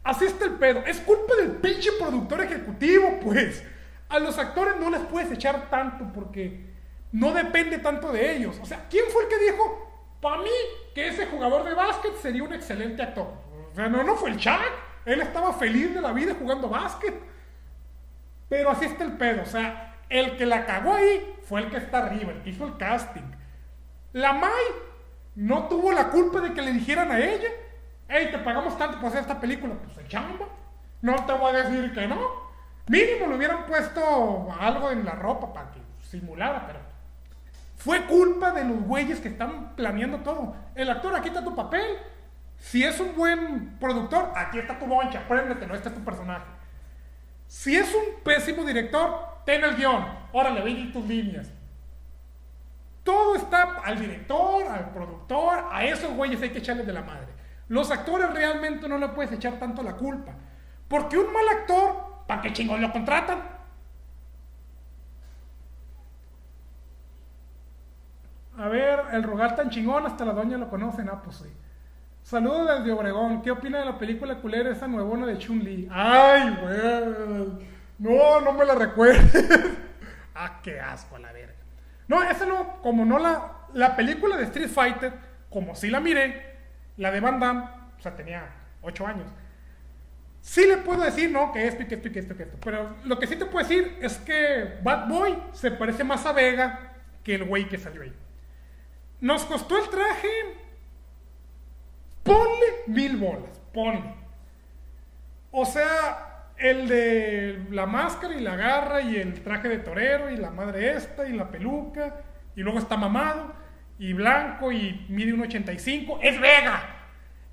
Así está el pedo. Es culpa del pinche productor ejecutivo, pues. A los actores no les puedes echar tanto porque no depende tanto de ellos. O sea, ¿quién fue el que dijo, para mí, que ese jugador de básquet sería un excelente actor? O sea, no, no fue el Chuck. Él estaba feliz de la vida jugando básquet. Pero así está el pedo. O sea, el que la cagó ahí fue el que está arriba, el que hizo el casting. La Mai no tuvo la culpa de que le dijeran a ella, hey, te pagamos tanto por hacer esta película. Pues el chamba. No te voy a decir que no. Mínimo le hubieran puesto algo en la ropa para que simulara, pero fue culpa de los güeyes que están planeando todo. El actor, aquí está tu papel. Si es un buen productor, aquí está tu boncha, no este es tu personaje. Si es un pésimo director, ten el guion. Órale, ve tus líneas. Todo está al director, al productor, a esos güeyes hay que echarles de la madre. Los actores realmente no le puedes echar tanto la culpa. Porque un mal actor, ¿para qué chingón lo contratan? A ver, el rogar tan chingón, hasta la doña lo conocen, ah, pues sí. Saludos desde Obregón. ¿Qué opina de la película culera esa nuevona de Chun-Li? Ay, güey. No, no me la recuerdes. ah, qué asco la verga. No, esa no, como no la, la película de Street Fighter, como sí la miré, la de Van Damme, o sea, tenía 8 años. Sí le puedo decir, no, que esto y que esto y que esto y que esto. Pero lo que sí te puedo decir es que Bad Boy se parece más a Vega que el güey que salió ahí. Nos costó el traje mil bolas, ponle. O sea, el de la máscara y la garra y el traje de torero y la madre esta y la peluca y luego está mamado y blanco y mide un 85, es Vega.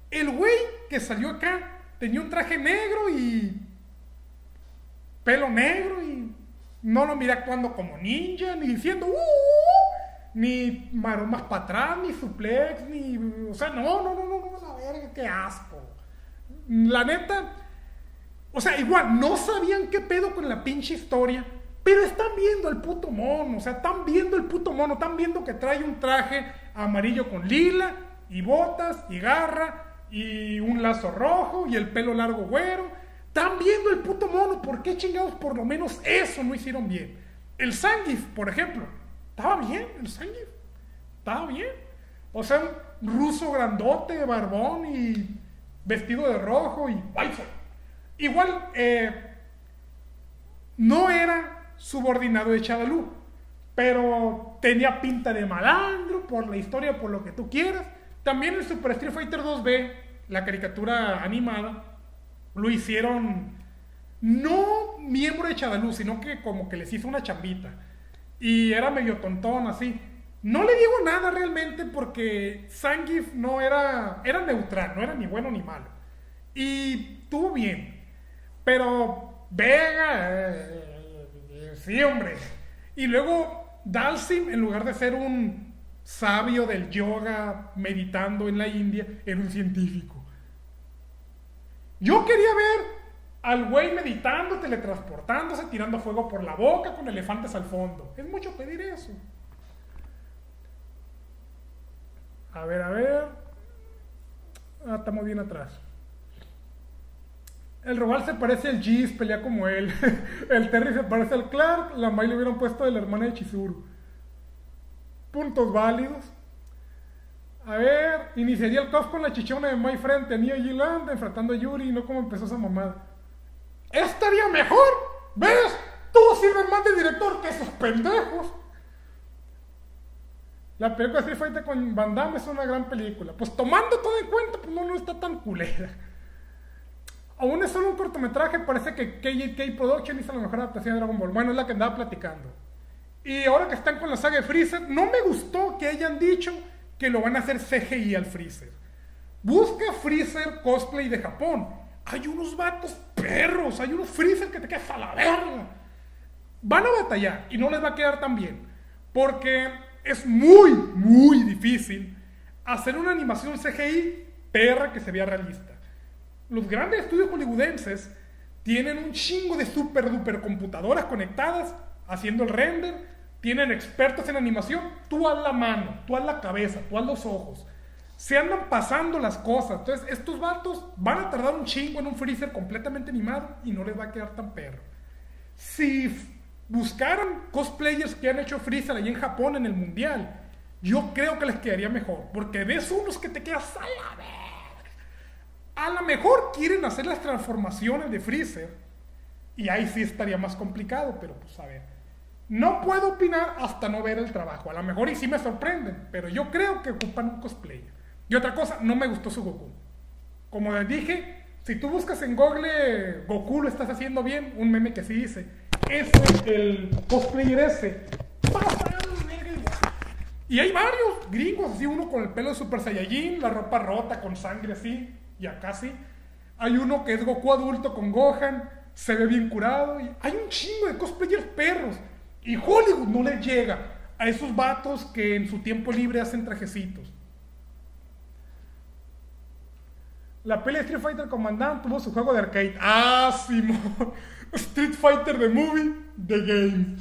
El güey que salió acá tenía un traje negro y pelo negro y no lo miré actuando como ninja, ni diciendo, uh, uh, uh", ni maromas para atrás, ni suplex, ni. O sea, no, no, no, no, no, la verga, qué asco. La neta, o sea, igual, no sabían qué pedo con la pinche historia, pero están viendo el puto mono, o sea, están viendo el puto mono, están viendo que trae un traje amarillo con lila, y botas, y garra, y un lazo rojo, y el pelo largo güero están viendo el puto mono. ¿Por qué chingados por lo menos eso no hicieron bien? El Sangif, por ejemplo. Estaba bien, el Sangif. Estaba bien. O sea, un ruso grandote, barbón y vestido de rojo y Igual, eh, no era subordinado de Chadalú, pero tenía pinta de malandro por la historia, por lo que tú quieras. También el Super Street Fighter 2B, la caricatura animada, lo hicieron no miembro de Chadalú, sino que como que les hizo una chambita. Y era medio tontón así. No le digo nada realmente porque Sangif no era, era neutral, no era ni bueno ni malo. Y tuvo bien. Pero Vega, eh, sí hombre. Y luego Dalsim, en lugar de ser un sabio del yoga meditando en la India, era un científico. Yo quería ver al güey meditando, teletransportándose, tirando fuego por la boca con elefantes al fondo. Es mucho pedir eso. A ver, a ver. Ah, estamos bien atrás. El Robal se parece al Giz, pelea como él. el Terry se parece al Clark. La May le hubieran puesto de la hermana de Chizuru. Puntos válidos. A ver, iniciaría el caos con la chichona de My Friend, tenía G-Land enfrentando a Yuri y no como empezó esa mamada. ¡Estaría mejor! ¿Ves? Tú más de director que esos pendejos. La película Street Fighter con Van Damme es una gran película. Pues tomando todo en cuenta, pues no, no está tan culera. Aún es solo un cortometraje, parece que KJK Production hizo la mejor adaptación de Dragon Ball. Bueno, es la que andaba platicando. Y ahora que están con la saga de Freezer, no me gustó que hayan dicho que lo van a hacer CGI al Freezer. Busca Freezer cosplay de Japón. Hay unos vatos perros, hay unos Freezer que te quedas a la verga. Van a batallar y no les va a quedar tan bien. Porque es muy, muy difícil hacer una animación CGI perra que se vea realista. Los grandes estudios hollywoodenses tienen un chingo de super duper computadoras conectadas haciendo el render tienen expertos en animación, tú haz la mano, tú haz la cabeza, tú haz los ojos. Se andan pasando las cosas. Entonces, estos vatos van a tardar un chingo en un freezer completamente animado y no les va a quedar tan perro. Si buscaran cosplayers que han hecho freezer allí en Japón en el mundial, yo creo que les quedaría mejor. Porque ves unos que te quedas a la verga. A lo mejor quieren hacer las transformaciones de freezer y ahí sí estaría más complicado, pero pues a ver. No puedo opinar hasta no ver el trabajo. A lo mejor y sí me sorprenden, pero yo creo que ocupan un cosplayer. Y otra cosa, no me gustó su Goku. Como les dije, si tú buscas en Google Goku lo estás haciendo bien, un meme que sí dice, ese, el cosplayer ese, y hay varios gringos, así uno con el pelo de Super Saiyajin, la ropa rota, con sangre así, y acá sí. Hay uno que es Goku adulto con Gohan, se ve bien curado, hay un chingo de cosplayers perros. Y Hollywood no le llega a esos vatos que en su tiempo libre hacen trajecitos. La pelea Street Fighter Commandant tuvo su juego de arcade. Ah, Street Fighter The Movie, The Game.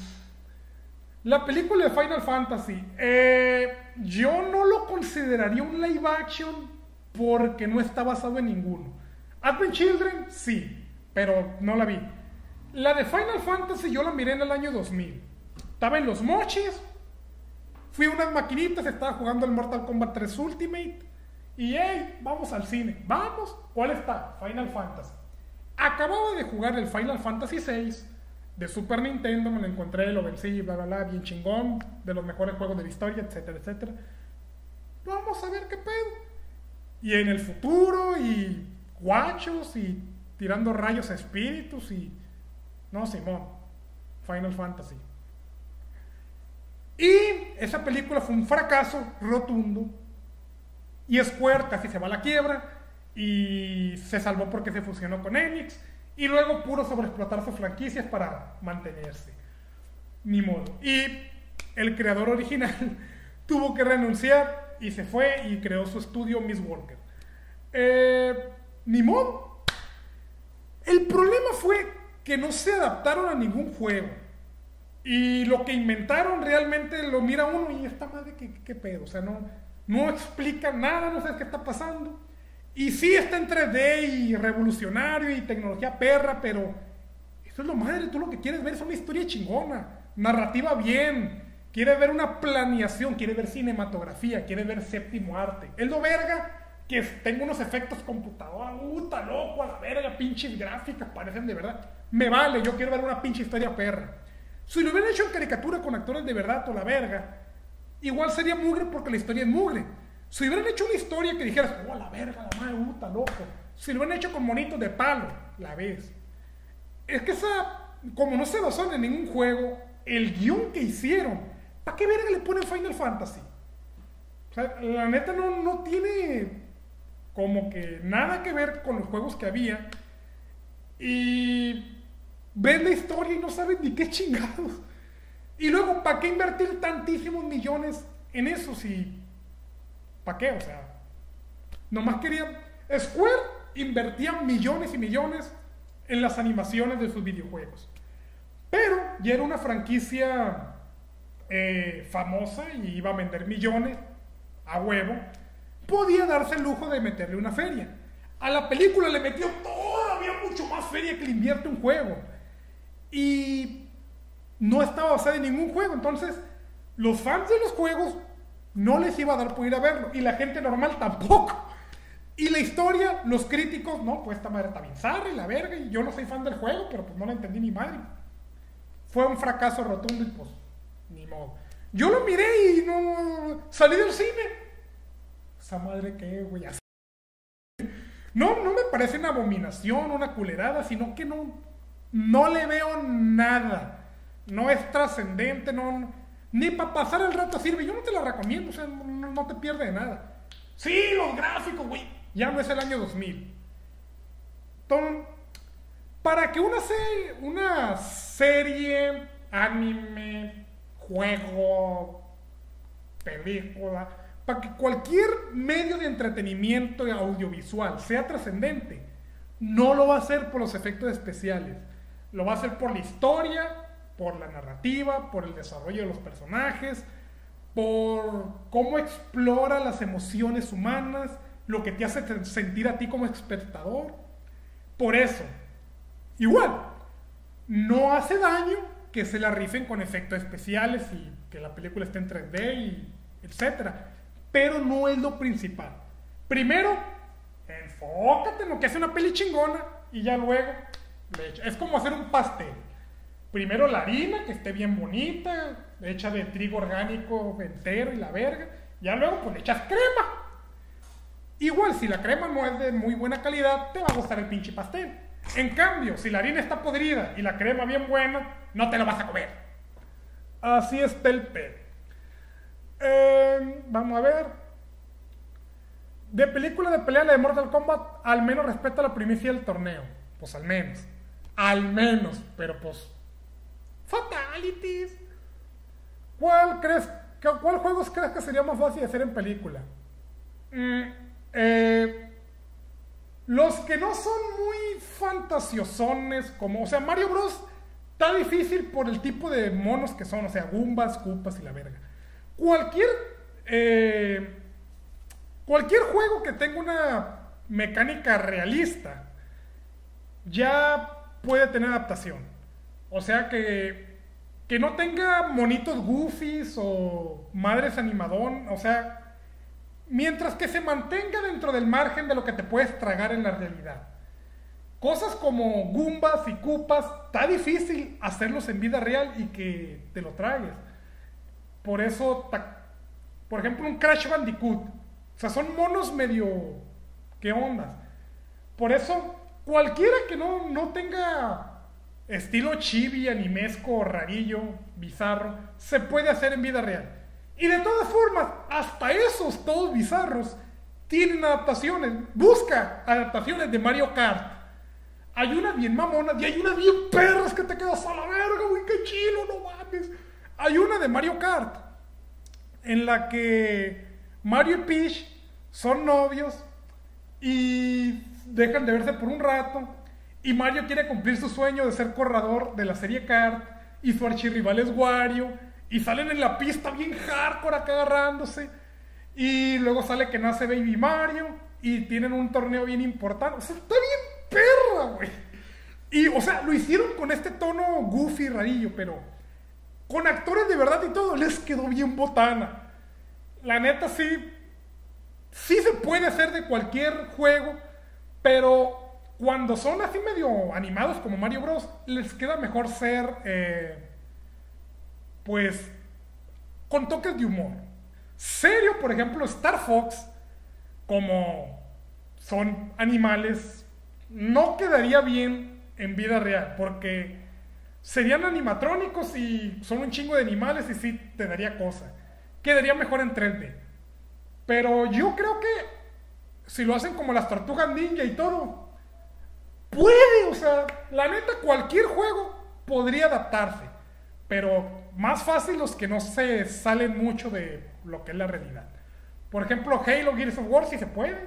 La película de Final Fantasy. Eh, yo no lo consideraría un live action porque no está basado en ninguno. Advent Children, sí, pero no la vi. La de Final Fantasy yo la miré en el año 2000. Estaba en los mochis. Fui a unas maquinitas, estaba jugando el Mortal Kombat 3 Ultimate. Y hey, vamos al cine. Vamos. ¿Cuál está? Final Fantasy. Acababa de jugar el Final Fantasy 6 de Super Nintendo, me lo encontré, lo vencí, bla, bla, bla, bien chingón, de los mejores juegos de la historia, etcétera, etcétera. Vamos a ver qué pedo. y en el futuro y guachos y tirando rayos a espíritus y... No, Simón. Final Fantasy. Y esa película fue un fracaso rotundo. Y Square casi se va a la quiebra. Y se salvó porque se fusionó con Enix. Y luego puro sobreexplotar sus franquicias para mantenerse. Ni modo. Y el creador original tuvo que renunciar y se fue y creó su estudio Miss Walker. Eh, ni modo. El problema fue que no se adaptaron a ningún juego. Y lo que inventaron realmente lo mira uno y esta madre, ¿qué, qué pedo? O sea, no, no explica nada, no sabes qué está pasando. Y sí está en 3D y revolucionario y tecnología perra, pero eso es lo madre, tú lo que quieres ver es una historia chingona, narrativa bien, quieres ver una planeación, quieres ver cinematografía, quieres ver séptimo arte. Es lo verga que tengo unos efectos computadora, puta loco, a la verga, pinches gráficas, parecen de verdad. Me vale, yo quiero ver una pinche historia perra. Si lo hubieran hecho en caricatura con actores de verdad o la verga, igual sería mugre porque la historia es mugre. Si hubieran hecho una historia que dijeras, oh, la verga, la madre puta, loco. Si lo hubieran hecho con monitos de palo, la ves. Es que esa, como no se basó en ningún juego, el guion que hicieron, ¿para qué verga le ponen Final Fantasy? O sea, la neta no, no tiene como que nada que ver con los juegos que había. Y ven la historia y no saben ni qué chingados. Y luego, ¿para qué invertir tantísimos millones en eso si... ¿Para qué? O sea, nomás querían... Square invertía millones y millones en las animaciones de sus videojuegos. Pero ya era una franquicia eh, famosa y iba a vender millones a huevo. Podía darse el lujo de meterle una feria. A la película le metió todavía mucho más feria que le invierte un juego. Y no estaba basada en ningún juego. Entonces, los fans de los juegos no les iba a dar por ir a verlo. Y la gente normal tampoco. Y la historia, los críticos, no, pues esta madre está bien y la verga. Y yo no soy fan del juego, pero pues no la entendí ni madre. Fue un fracaso rotundo y pues, ni modo. Yo lo miré y no. Salí del cine. Esa madre que, güey. No, no me parece una abominación, una culerada, sino que no no le veo nada. No es trascendente, no, ni para pasar el rato sirve. Yo no te la recomiendo, o sea, no, te pierde de nada. Sí, los gráficos, güey. Ya no es el año 2000. Entonces, para que una, serie, una serie, anime, juego, película, para que cualquier medio de entretenimiento audiovisual sea trascendente, no lo va a hacer por los efectos especiales lo va a hacer por la historia, por la narrativa, por el desarrollo de los personajes, por cómo explora las emociones humanas, lo que te hace sentir a ti como espectador. Por eso, igual, no hace daño que se la rifen con efectos especiales y que la película esté en 3D y etcétera, pero no es lo principal. Primero, enfócate en lo que hace una peli chingona y ya luego es como hacer un pastel. Primero la harina, que esté bien bonita, hecha de trigo orgánico entero y la verga. Ya luego pues le echas crema. Igual, si la crema no es de muy buena calidad, te va a gustar el pinche pastel. En cambio, si la harina está podrida y la crema bien buena, no te la vas a comer. Así está el pedo. Em, vamos a ver. De película de pelea, la de Mortal Kombat, al menos respeta la primicia del torneo. Pues al menos. Al menos, pero pues. Fatalities. ¿Cuál crees? ¿Cuál juegos crees que sería más fácil de hacer en película? Mm, eh, los que no son muy fantasiosones, como, o sea, Mario Bros. está difícil por el tipo de monos que son, o sea, Goombas, Koopas y la verga. Cualquier, eh, cualquier juego que tenga una mecánica realista, ya puede tener adaptación. O sea que, que no tenga monitos goofies o madres animadón, o sea, mientras que se mantenga dentro del margen de lo que te puedes tragar en la realidad. Cosas como Goombas y Koopas, está difícil hacerlos en vida real y que te lo tragues. Por eso, por ejemplo, un Crash Bandicoot. O sea, son monos medio ¿Qué ondas? Por eso, cualquiera que no, no tenga estilo chibi, animesco, rarillo, bizarro, se puede hacer en vida real. Y de todas formas, hasta esos todos bizarros tienen adaptaciones. Busca adaptaciones de Mario Kart. Hay unas bien mamonas y hay unas bien perras que te quedas a la verga, güey, qué chilo, no mames. Hay una de Mario Kart en la que Mario y Peach son novios y dejan de verse por un rato y Mario quiere cumplir su sueño de ser corredor de la serie Kart y su archirrival es Wario y salen en la pista bien hardcore acá agarrándose y luego sale que nace Baby Mario y tienen un torneo bien importante. O sea, está bien perra, güey. Y, o sea, lo hicieron con este tono goofy, rarillo, pero con actores de verdad y todo, les quedó bien botana. La neta sí, sí se puede hacer de cualquier juego, pero cuando son así medio animados como Mario Bros, les queda mejor ser, eh, pues, con toques de humor. Serio, por ejemplo, Star Fox, como son animales, no quedaría bien en vida real, porque serían animatrónicos y son un chingo de animales y sí te daría cosa. Quedaría mejor en 3D. Pero yo creo que si lo hacen como las tortugas ninja y todo, puede, o sea, la neta, cualquier juego podría adaptarse. Pero más fácil los que no se salen mucho de lo que es la realidad. Por ejemplo, Halo Gears of War sí se puede.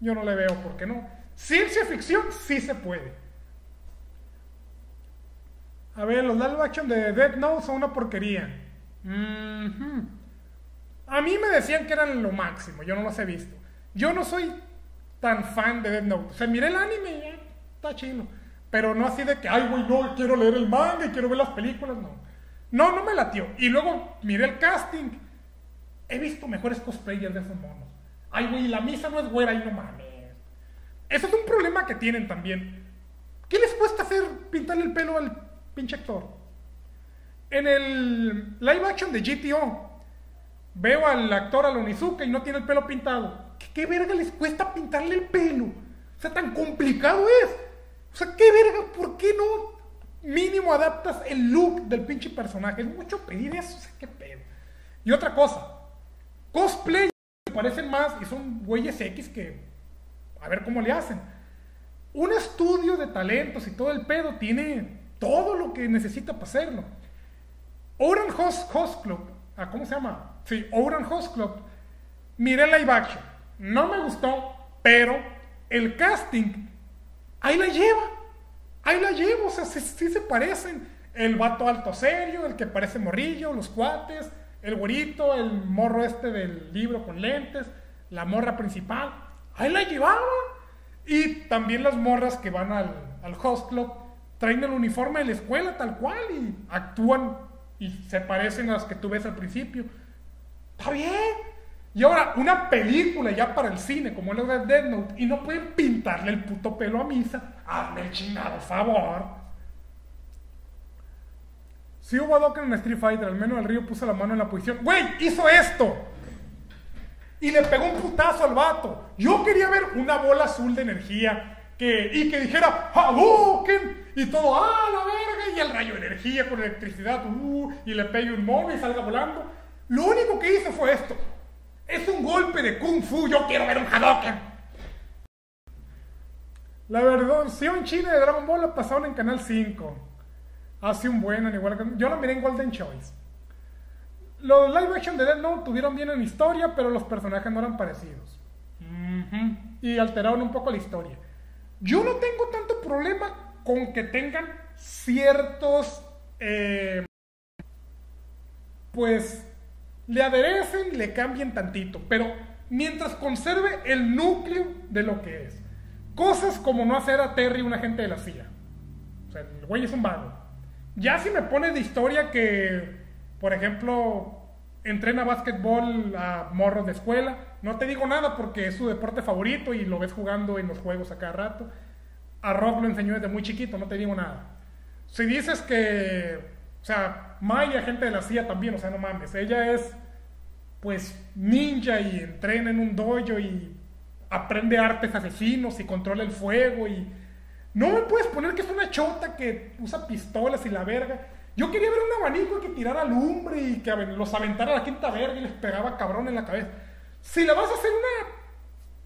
Yo no le veo por qué no. Ciencia ficción sí se puede. A ver, los live action de Dead Note son una porquería. A mí me decían que eran lo máximo, yo no los he visto. Yo no soy tan fan de Dead Note. O sea, miré el anime y ya, está chido. Pero no así de que, ay, güey, no, quiero leer el manga y quiero ver las películas, no. No, no me latió. Y luego miré el casting. He visto mejores cosplayers de esos monos. Ay, güey, la misa no es güera y no mames. Eso es un problema que tienen también. ¿Qué les cuesta hacer pintarle el pelo al pinche actor. En el live action de GTO, veo al actor al Onizuka y no tiene el pelo pintado. ¿Qué, verga les cuesta pintarle el pelo? O sea, tan complicado es. O sea, ¿qué verga? ¿Por qué no mínimo adaptas el look del pinche personaje? Es mucho pedir eso, o sea, qué pedo. Y otra cosa, cosplay parecen más y son güeyes X que a ver cómo le hacen. Un estudio de talentos y todo el pedo tiene todo lo que necesita para hacerlo. Oran Host, Host Club, ah, ¿cómo se llama? Sí, Oran Host Club, miré live action, no me gustó, pero el casting, ahí la lleva, ahí la lleva, o sea, sí, se parecen. El vato alto serio, el que parece morrillo, los cuates, el güerito, el morro este del libro con lentes, la morra principal, ahí la llevaba. Y también las morras que van al, al host club traen el uniforme de la escuela tal cual y actúan y se parecen a las que tú ves al principio. Está bien. Y ahora, una película ya para el cine, como lo de Dead Note, y no pueden pintarle el puto pelo a Misa. Hazme el chingado favor. Si hubo Dokken en Street Fighter, al menos el río puso la mano en la posición. ¡Güey! ¡Hizo esto! Y le pegó un putazo al vato. Yo quería ver una bola azul de energía que, y que dijera Hadouken y todo, ah, la verga, y el rayo de energía con electricidad, uh, y le pegue un mono y salga volando. Lo único que hizo fue esto. Es un golpe de Kung Fu, yo quiero ver un Hadouken. La versión china de Dragon Ball la pasaron en Canal 5. Hace un buen igual Yo la miré en Golden Choice. Los live action de Dead Note tuvieron bien en historia, pero los personajes no eran parecidos. Y alteraron un poco la historia. Yo no tengo tanto problema con que tengan ciertos, eh, pues, le aderecen, le cambien tantito, pero mientras conserve el núcleo de lo que es. Cosas como no hacer a Terry un agente de la CIA. O sea, el güey es un vago. Ya si me pone de historia que, por ejemplo, entrena básquetbol a morros de escuela, no te digo nada porque es su deporte favorito y lo ves jugando en los juegos a cada rato. A Rob lo enseñó desde muy chiquito, no te digo nada. Si dices que, o sea, Maya, gente de la CIA también, o sea, no mames, ella es, pues, ninja y entrena en un dojo y aprende artes asesinos y controla el fuego y... No me puedes poner que es una chota que usa pistolas y la verga. Yo quería ver un abanico que tirara lumbre y que los aventara a la quinta verga y les pegaba cabrón en la cabeza. Si la vas a hacer una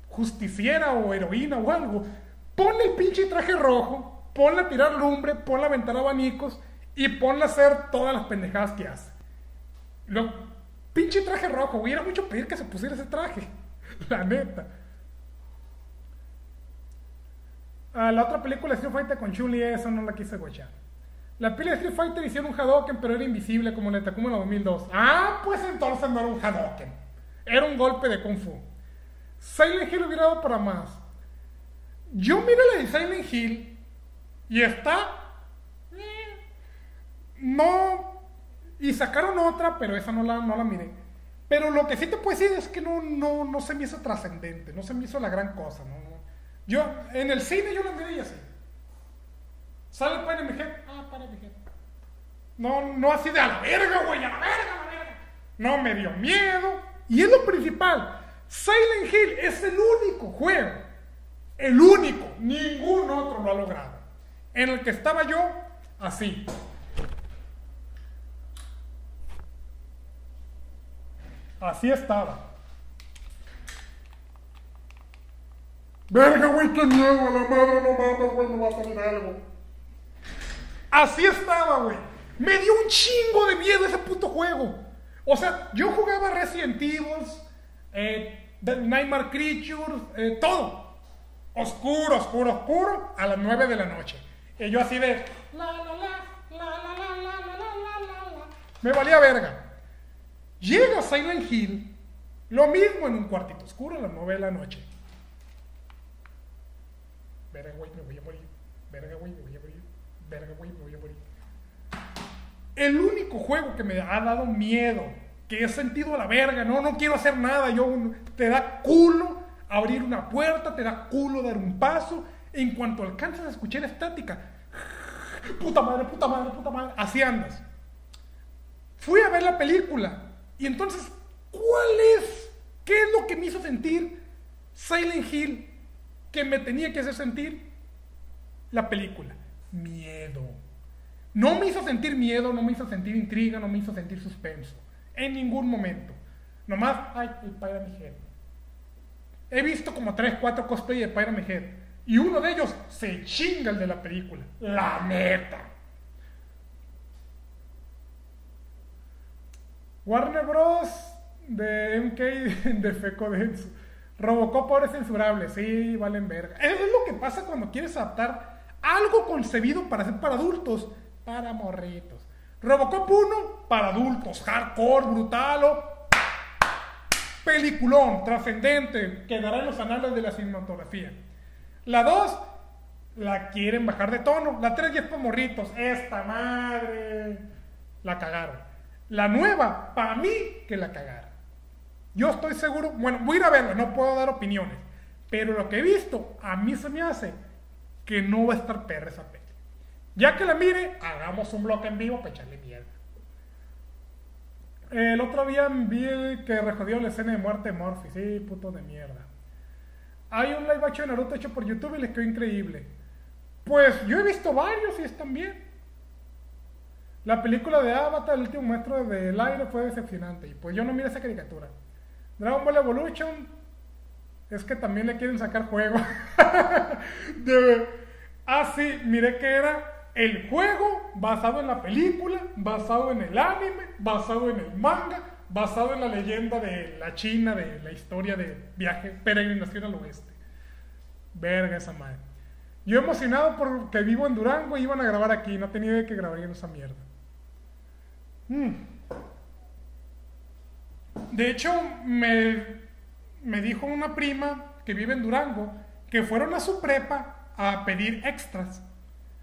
justiciera o heroína o algo, ponle el pinche traje rojo, ponle a tirar lumbre, ponle a aventar abanicos y ponle a hacer todas las pendejadas que hace. Lo, pinche traje rojo, güey, era mucho pedir que se pusiera ese traje. La neta. Ah, la otra película Street Fighter con Chun-Li, esa no la quise guachar. La peli de Street Fighter hicieron un Hadoken, pero era invisible como en el Takuma en 2002. Ah, pues entonces no era un Hadoken. Era un golpe de Kung Fu. Silent Hill hubiera dado para más. Yo miro la de Silent Hill y está. No. Y sacaron otra, pero esa no la, no la miré. Pero lo que sí te puedo decir es que no, no, no se me hizo trascendente, no se me hizo la gran cosa. ¿no? Yo, en el cine yo la miré así. Sale Pyre mi Ah, Pyre mi No, no así de a la verga, güey, a la verga, a la verga. No, me dio miedo. Y es lo principal. Silent Hill es el único juego, el único, ningún otro lo ha logrado, en el que estaba yo así. Así estaba. Verga, güey, qué miedo, la madre, no mames, güey, me va a salir algo. Así estaba, güey. Me dio un chingo de miedo ese puto juego. O sea, yo jugaba Resident Evil, eh, Nightmare Creatures, eh, todo. Oscuro, oscuro, oscuro, a las 9 de la noche. Y yo así de... Me valía verga. Llega Silent Hill, lo mismo en un cuartito oscuro a las 9 de la noche. Verga, güey, me voy a morir. Verga, güey, me voy a morir. Verga, güey, me voy a morir. El único juego que me ha dado miedo, que he sentido a la verga, no, no quiero hacer nada, yo te da culo abrir una puerta, te da culo dar un paso, en cuanto alcanzas a escuchar estática, puta madre, puta madre, puta madre, así andas. Fui a ver la película y entonces, ¿cuál es? ¿Qué es lo que me hizo sentir Silent Hill que me tenía que hacer sentir la película. Miedo. No me hizo sentir miedo, no me hizo sentir intriga, no me hizo sentir suspenso. En ningún momento. Nomás, ay, el Pyramid Head. He visto como 3, 4 cosplay de Pyramid Head. Y uno de ellos se chinga el de la película. La neta. Warner Bros. de MK de Feco Denso. Robocop ahora es censurable, sí, valen verga. Es, lo que pasa cuando quieres adaptar algo concebido para ser para adultos, para morritos. Robocop 1, para adultos, hardcore, brutal, peliculón, trascendente, quedará en los anales de la cinematografía. La 2, la quieren bajar de tono. La 3 ya es para morritos. Esta madre, la cagaron. La nueva, para mí, que la cagaron. Yo estoy seguro, bueno, voy a ir a verla, no puedo dar opiniones, pero lo que he visto, a mí se me hace que no va a estar perra esa peli. Ya que la mire, hagamos un bloque en vivo para echarle mierda. El otro día vi que rejodió la escena de muerte de Morphy, sí, puto de mierda. Hay un live action de Naruto hecho por YouTube y les quedó increíble. Pues yo he visto varios y están bien. La película de Avatar, el último maestro del aire, fue decepcionante. Y pues yo no miré esa caricatura. Dragon Ball Evolution es que también le quieren sacar juego. ah, sí, miré que era el juego basado en la película, basado en el anime, basado en el manga, basado en la leyenda de la China, de la historia de viaje, peregrinación al oeste. Verga esa madre. Yo emocionado porque vivo en Durango y iban a grabar aquí, no tenía idea de que grabarían esa mierda. Mm. De hecho, me, dijo una prima que vive en Durango que fueron a su prepa a pedir extras.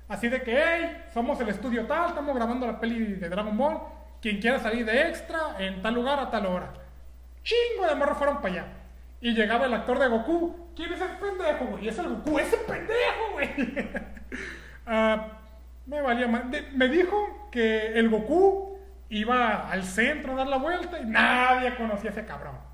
Así de que, hey, somos el estudio tal, estamos grabando la peli de Dragon Ball. Quien quiera salir de extra en tal lugar a tal hora. Chingo de morros fueron para allá. Y llegaba el actor de Goku. ¿Quién es el pendejo, güey? Es el Goku, ese pendejo, güey. Ah, me valía más. me dijo que el Goku iba al centro a dar la vuelta y nadie conocía a ese cabrón.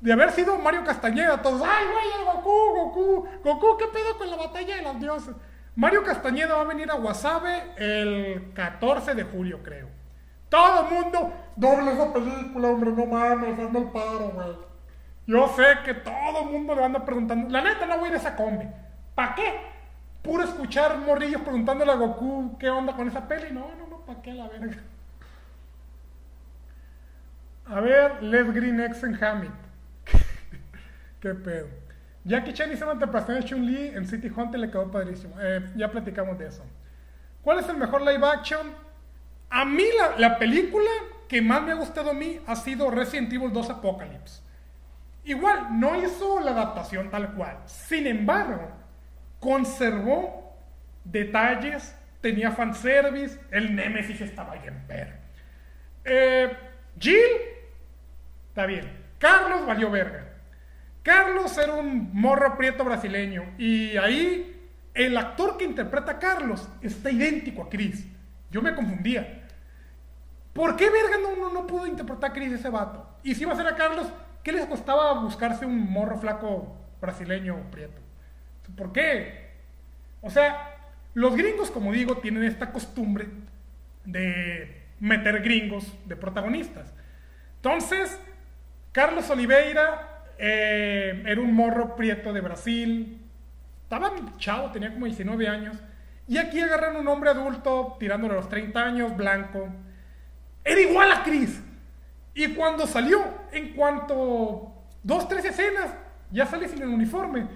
de haber sido Mario Castañeda, todos, ay, güey, Goku, Goku, Goku, ¿qué pedo con la batalla de los dioses? Mario Castañeda va a venir a Wasabe el 14 de julio, creo. Todo el mundo, doble esa película, hombre, no mames, hazme el paro, güey. Yo sé que todo el mundo le anda preguntando, la neta no voy a ir a esa combi. ¿Para qué? Puro escuchar morrillos preguntándole a Goku qué onda con esa peli. No, no, no, ¿para qué la verga? A ver, Les Green X en Hamid. qué pedo. Jackie Chan hizo una interpretación de Chun-Li en City Hunter le quedó padrísimo. Eh, ya platicamos de eso. ¿Cuál es el mejor live action? A mí la, la, película que más me ha gustado a mí ha sido Resident Evil 2 Apocalypse. Igual, no hizo la adaptación tal cual. Sin embargo, conservó detalles, tenía fanservice, el Nemesis estaba bien perro. Eh, Jill, está bien. Carlos valió verga. Carlos era un morro prieto brasileño y ahí el actor que interpreta a Carlos está idéntico a Chris. Yo me confundía. ¿Por qué verga no, no, pudo interpretar a Chris ese vato? Y si iba a ser a Carlos, ¿qué les costaba buscarse un morro flaco brasileño prieto? ¿Por qué? O sea, los gringos, como digo, tienen esta costumbre de meter gringos de protagonistas. Entonces, Carlos Oliveira eh, era un morro prieto de Brasil. Estaba chavo, tenía como 19 años. Y aquí agarran un hombre adulto, tirándole a los 30 años, blanco. Era igual a Chris. Y cuando salió, en cuanto dos, tres escenas, ya sale sin el uniforme.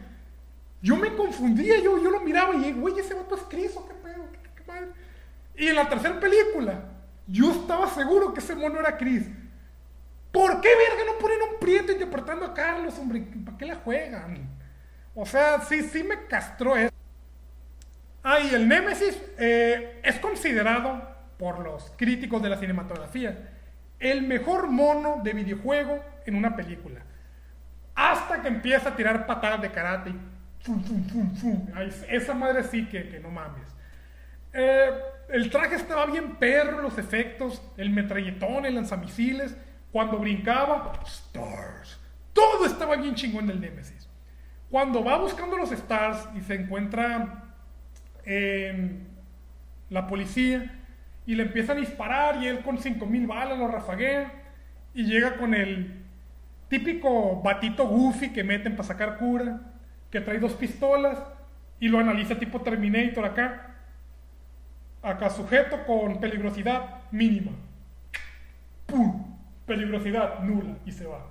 Yo me confundía, yo, yo lo miraba y, güey, ese vato es Chris o qué pedo, qué, qué mal. Y en la tercera película, yo estaba seguro que ese mono era Chris. ¿Por qué verga no ponen un prieto interpretando a Carlos, hombre? ¿Para qué la juegan? O sea, sí, sí me castró eso. Ah, y el Némesis eh, es considerado por los críticos de la cinematografía el mejor mono de videojuego en una película. Hasta que empieza a tirar patadas de karate. Fum, fum, esa madre sí que, que no mames. Eh, el traje estaba bien perro, los efectos, el metralletón, el lanzamisiles. Cuando brincaba, stars. Todo estaba bien chingón del Nemesis. Cuando va buscando los stars y se encuentra en la policía y le empiezan a disparar y él con 5000 balas lo rafaguea y llega con el típico batito goofy que meten para sacar cura, que trae dos pistolas y lo analiza tipo Terminator acá. Acá sujeto con peligrosidad mínima. ¡Pum! peligrosidad nula y se va.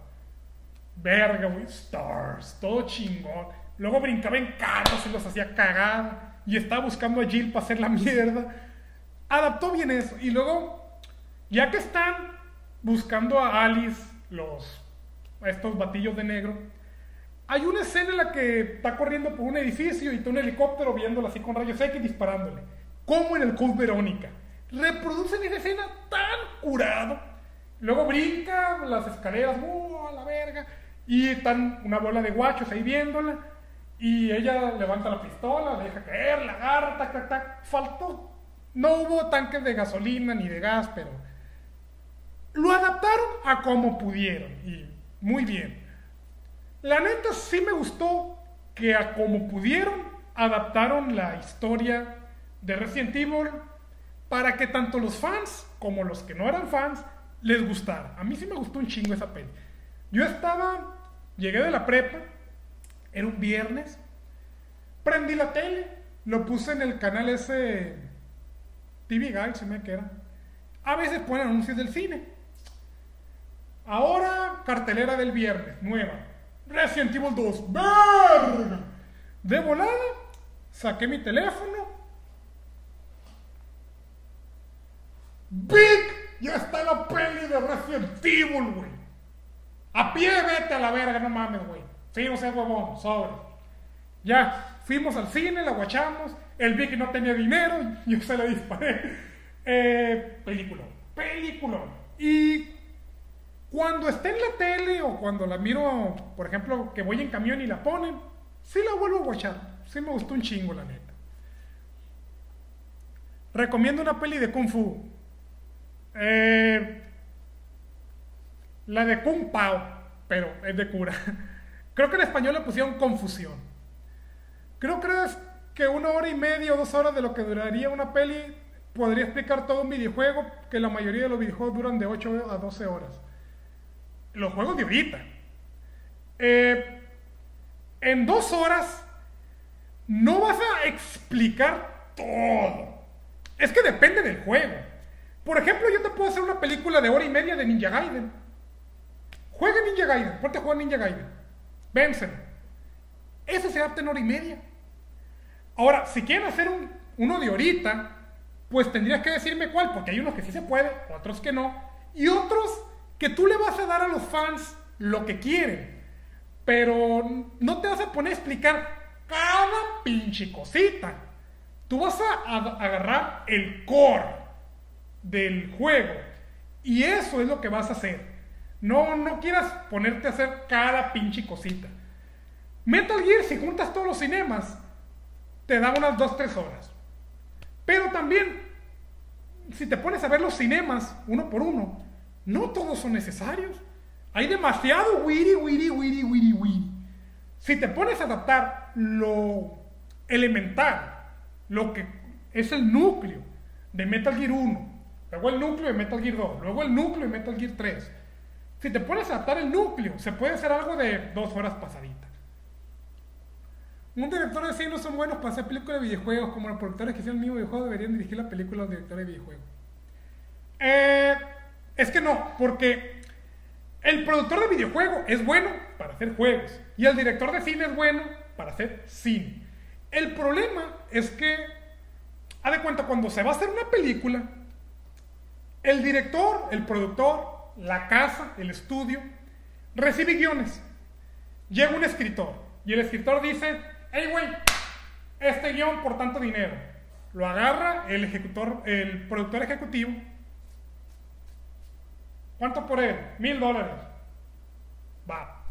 Verga, güey, stars, todo chingón. Luego brincaba en carros y los hacía cagar y estaba buscando a Jill para hacer la mierda. Adaptó bien eso. Y luego, ya que están buscando a Alice, los, a estos batillos de negro, hay una escena en la que está corriendo por un edificio y está un helicóptero viéndola así con rayos X disparándole. Como en el Code Verónica. Reproducen esa escena tan curado Luego brinca las escaleras, ¡uh, a la verga! Y están una bola de guachos ahí viéndola. Y ella levanta la pistola, la deja caer, la agarra, tac, tac, tac. Faltó. No hubo tanques de gasolina ni de gas, pero lo adaptaron a como pudieron. Y muy bien. La neta sí me gustó que a como pudieron adaptaron la historia de Resident Evil para que tanto los fans como los que no eran fans les gustara. A mí sí me gustó un chingo esa peli. Yo estaba, llegué de la prepa, era un viernes, prendí la tele, lo puse en el canal ese TV Guide, se me queda. A veces ponen anuncios del cine. Ahora, cartelera del viernes, nueva. Resident Evil 2. ¡Verga! De volada, saqué mi teléfono. Big ya está la peli de Resident Evil, güey. A pie vete a la verga, no mames, güey. Sí, o sea, huevón, sobre. Ya, fuimos al cine, la guachamos. Él vi que no tenía dinero, yo se la disparé. Eh, película, película. Y cuando esté en la tele o cuando la miro, por ejemplo, que voy en camión y la ponen, sí la vuelvo a guachar. Sí me gustó un chingo, la neta. Recomiendo una peli de Kung Fu. Eh, la de Kung Pao. pero es de cura. Creo que en español le pusieron confusión. Creo que una hora y media o dos horas de lo que duraría una peli podría explicar todo un videojuego, que la mayoría de los videojuegos duran de 8 a 12 horas. Los juegos de ahorita. Eh, en dos horas no vas a explicar todo. Es que depende del juego. Por ejemplo, yo te puedo hacer una película de hora y media de Ninja Gaiden. Juega Ninja Gaiden, ponte a jugar Ninja Gaiden. Vencen. Ese se adapta en hora y media. Ahora, si quieren hacer uno de ahorita, pues tendrías que decirme cuál, porque hay unos que sí se puede, otros que no, y otros que tú le vas a dar a los fans lo que quieren, pero no te vas a poner a explicar cada pinche cosita. Tú vas a, agarrar el core del juego y eso es lo que vas a hacer. No, no quieras ponerte a hacer cada pinche cosita. Metal Gear, si juntas todos los cinemas, te da unas 2-3 horas. Pero también, si te pones a ver los cinemas uno por uno, no todos son necesarios. Hay demasiado wiri, wiri, wiri, wiri, wiri. Si te pones a adaptar lo elemental, lo que es el núcleo de Metal Gear 1, luego el núcleo de Metal Gear 2, luego el núcleo de Metal Gear 3, si te pones a adaptar el núcleo, se puede hacer algo de dos horas pasaditas. Un director de cine no son buenos para hacer películas de videojuegos, como los productores que hicieron el mismo videojuego deberían dirigir la película los directores de videojuegos. Eh, es que no, porque el productor de videojuego es bueno para hacer juegos y el director de cine es bueno para hacer cine. El problema es que, haz de cuenta, cuando se va a hacer una película, el director, el productor, la casa, el estudio, recibe guiones. Llega un escritor y el escritor dice, hey güey, este guion por tanto dinero. Lo agarra el ejecutor, el productor ejecutivo. ¿Cuánto por él? Mil dólares. Va.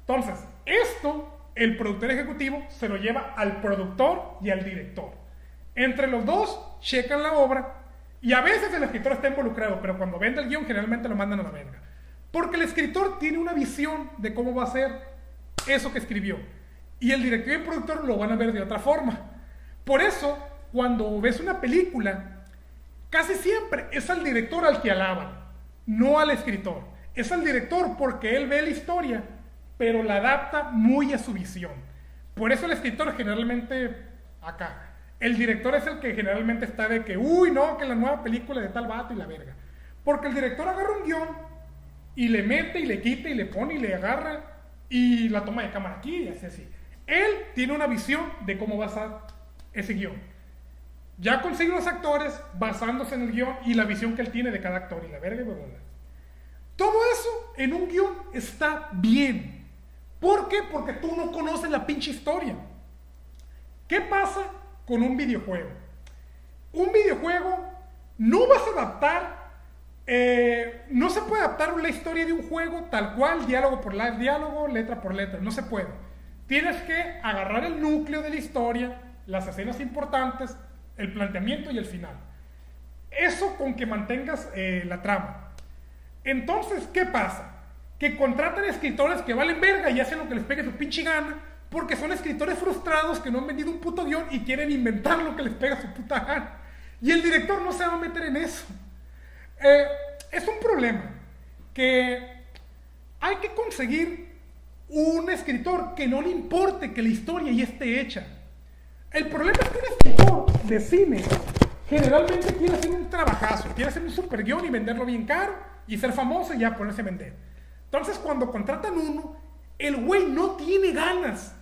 Entonces, esto, el productor ejecutivo se lo lleva al productor y al director. Entre los dos, checan la obra y a veces el escritor está involucrado, pero cuando vende el guion generalmente lo mandan a la verga. Porque el escritor tiene una visión de cómo va a ser eso que escribió. Y el director y el productor lo van a ver de otra forma. Por eso, cuando ves una película, casi siempre es al director al que alaban, no al escritor. Es al director porque él ve la historia, pero la adapta muy a su visión. Por eso el escritor generalmente acá. El director es el que generalmente está de que, uy, no, que la nueva película de tal vato y la verga. Porque el director agarra un guion y le mete y le quita y le pone y le agarra y la toma de cámara aquí y así así. Él tiene una visión de cómo va a ser ese guion. Ya consigue los actores basándose en el guion y la visión que él tiene de cada actor y la verga y Todo eso en un guion está bien. ¿Por qué? Porque tú no conoces la pinche historia. ¿Qué pasa con un videojuego? Un videojuego no vas a adaptar, eh, no se puede adaptar la historia de un juego tal cual, diálogo por diálogo, letra por letra, no se puede. Tienes que agarrar el núcleo de la historia, las escenas importantes, el planteamiento y el final. Eso con que mantengas eh, la trama. Entonces, ¿qué pasa? Que contratan escritores que valen verga y hacen lo que les pegue su pinche gana, porque son escritores frustrados que no han vendido un puto guion y quieren inventar lo que les pega su puta gana. Y el director no se va a meter en eso. Eh, es un problema que hay que conseguir un escritor que no le importe que la historia ya esté hecha. El problema es que un escritor de cine generalmente quiere hacer un trabajazo, quiere hacer un super guion y venderlo bien caro y ser famoso y ya ponerse a vender. Entonces cuando contratan uno, el güey no tiene ganas,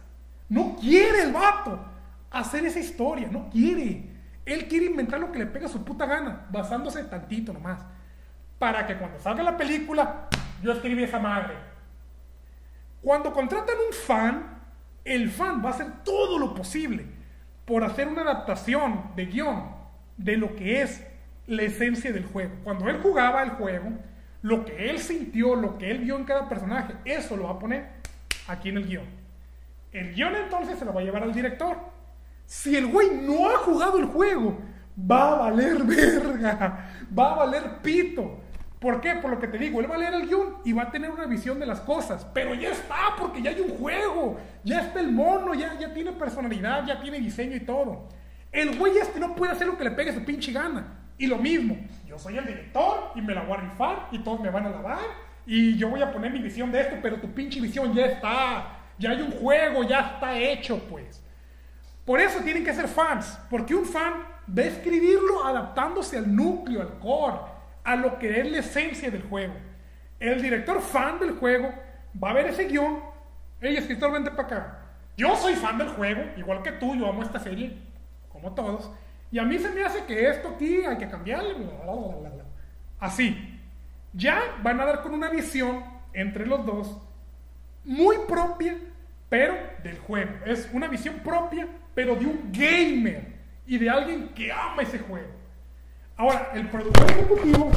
no quiere el vato hacer esa historia, no quiere. Él quiere inventar lo que le pega su puta gana, basándose tantito nomás. Para que cuando salga la película, yo escribí esa madre cuando contratan un fan, el fan va a hacer todo lo posible por hacer una adaptación de guion de lo que es la esencia del juego. Cuando él jugaba el juego, lo que él sintió, lo que él vio en cada personaje, eso lo va a poner aquí en el guion. El guion entonces se lo va a llevar al director. Si el güey no ha jugado el juego, va a valer verga, va a valer pito. ¿Por qué? Por lo que te digo, él va a leer el guion y va a tener una visión de las cosas. Pero ya está, porque ya hay un juego. Ya está el mono, ya, ya tiene personalidad, ya tiene diseño y todo. El güey este no puede hacer lo que le pegue su pinche gana. Y lo mismo, yo soy el director y me la voy a rifar y todos me van a lavar y yo voy a poner mi visión de esto, pero tu pinche visión ya está. Ya hay un juego, ya está hecho, pues. Por eso tienen que ser fans, porque un fan va a escribirlo adaptándose al núcleo, al core, a lo que es la esencia del juego. El director fan del juego va a ver ese guion. Hey, escritor, vente para acá. Yo soy fan del juego, igual que tú, yo amo esta serie, como todos. Y a mí se me hace que esto aquí hay que cambiarle. Así. Ya van a dar con una visión entre los dos muy propia, pero del juego. Es una visión propia, pero de un gamer y de alguien que ama ese juego. Ahora, el productor ejecutivo,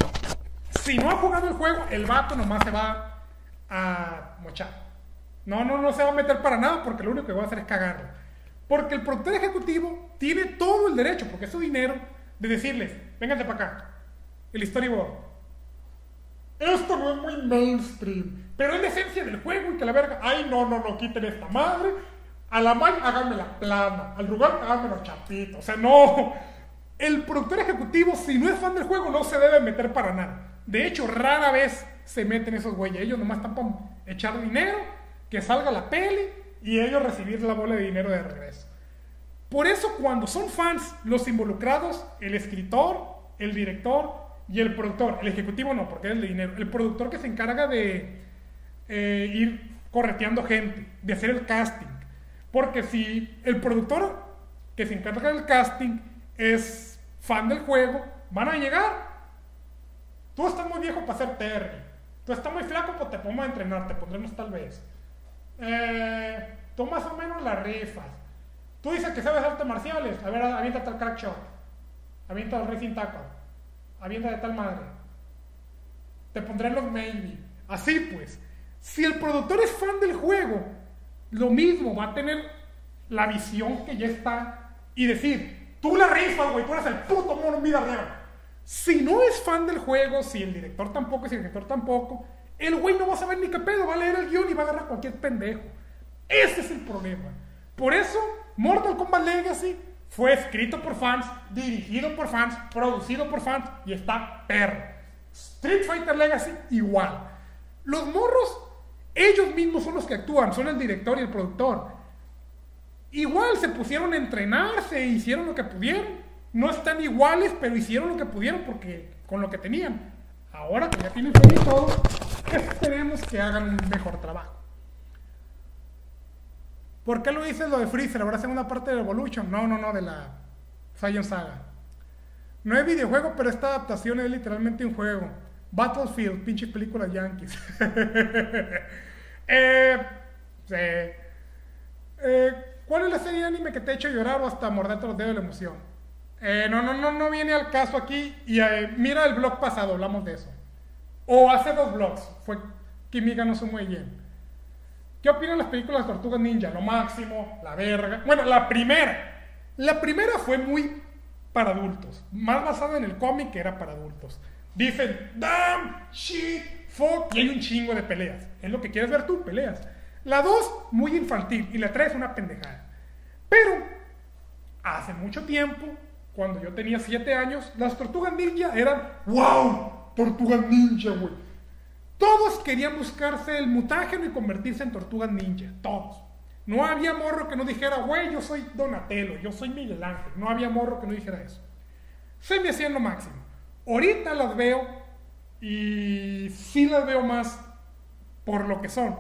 si no ha jugado el juego, el vato nomás se va a mochar. No, no, no se va a meter para nada porque lo único que va a hacer es cagarlo. Porque el productor ejecutivo tiene todo el derecho, porque es su dinero, de decirles, vénganse para acá, el storyboard. Esto no es muy mainstream, pero es la esencia del juego y que la verga, ay no, no, no, quiten esta madre, a la mal háganme la plana, al lugar háganme los chapitos, o sea, no, el productor ejecutivo, si no es fan del juego, no se debe meter para nada. De hecho, rara vez se meten esos güeyes. Ellos nomás están para echar dinero, que salga la peli y ellos recibir la bola de dinero de regreso. Por eso, cuando son fans, los involucrados, el escritor, el director y el productor, el ejecutivo no, porque es el dinero, el productor que se encarga de eh, ir correteando gente, de hacer el casting. Porque si el productor que se encarga del casting es fan del juego, van a llegar. Tú estás muy viejo para ser Terry. Tú estás muy flaco, pues te pongo a entrenar, te pondremos tal vez. Eh, tú más o menos las rifas. Tú dices que sabes artes marciales. A ver, avienta tal crack shot. Avienta el racing tackle. Avienta de tal madre. Te pondré los maybe. Así pues. Si el productor es fan del juego, lo mismo va a tener la visión que ya está y decir, Tú la rifas, güey, tú eres el puto mono vida real. Si no es fan del juego, si el director tampoco, si el director tampoco, el güey no va a saber ni qué pedo, va a leer el guion y va a agarrar cualquier pendejo. Ese es el problema. Por eso, Mortal Kombat Legacy fue escrito por fans, dirigido por fans, producido por fans y está perro. Street Fighter Legacy igual. Los morros, ellos mismos son los que actúan, son el director y el productor. Igual se pusieron a entrenarse, hicieron lo que pudieron. No están iguales, pero hicieron lo que pudieron porque con lo que tenían. Ahora que ya tienen todo, esperemos que hagan un mejor trabajo. ¿Por qué lo dices lo de Freezer? ¿Habrá segunda parte de Evolution? No, no, no, de la Science Saga. No es videojuego, pero esta adaptación es literalmente un juego. Battlefield, pinches películas yankees. eh, sí. eh, ¿Cuál es la serie de anime que te ha hecho llorar o hasta morderte los dedos de la emoción? Eh, no, no, no, no viene al caso aquí. Y eh, mira el blog pasado, hablamos de eso. O hace dos blogs, fue Kimiga no muy bien. ¿Qué opinan las películas de Tortugas Ninja? Lo máximo, la verga. Bueno, la primera. La primera fue muy para adultos. Más basada en el cómic que era para adultos. Dicen, damn, shit, fuck. Y hay un chingo de peleas. Es lo que quieres ver tú, peleas. La 2, muy infantil. Y la 3, una pendejada. Pero, hace mucho tiempo, cuando yo tenía 7 años, las tortugas ninja eran, wow, tortugas ninja, güey. Todos querían buscarse el mutágeno y convertirse en tortugas ninja. Todos. No había morro que no dijera, güey, yo soy Donatello, yo soy Miguel Ángel. No había morro que no dijera eso. Se me hacían lo máximo. Ahorita las veo y sí las veo más por lo que son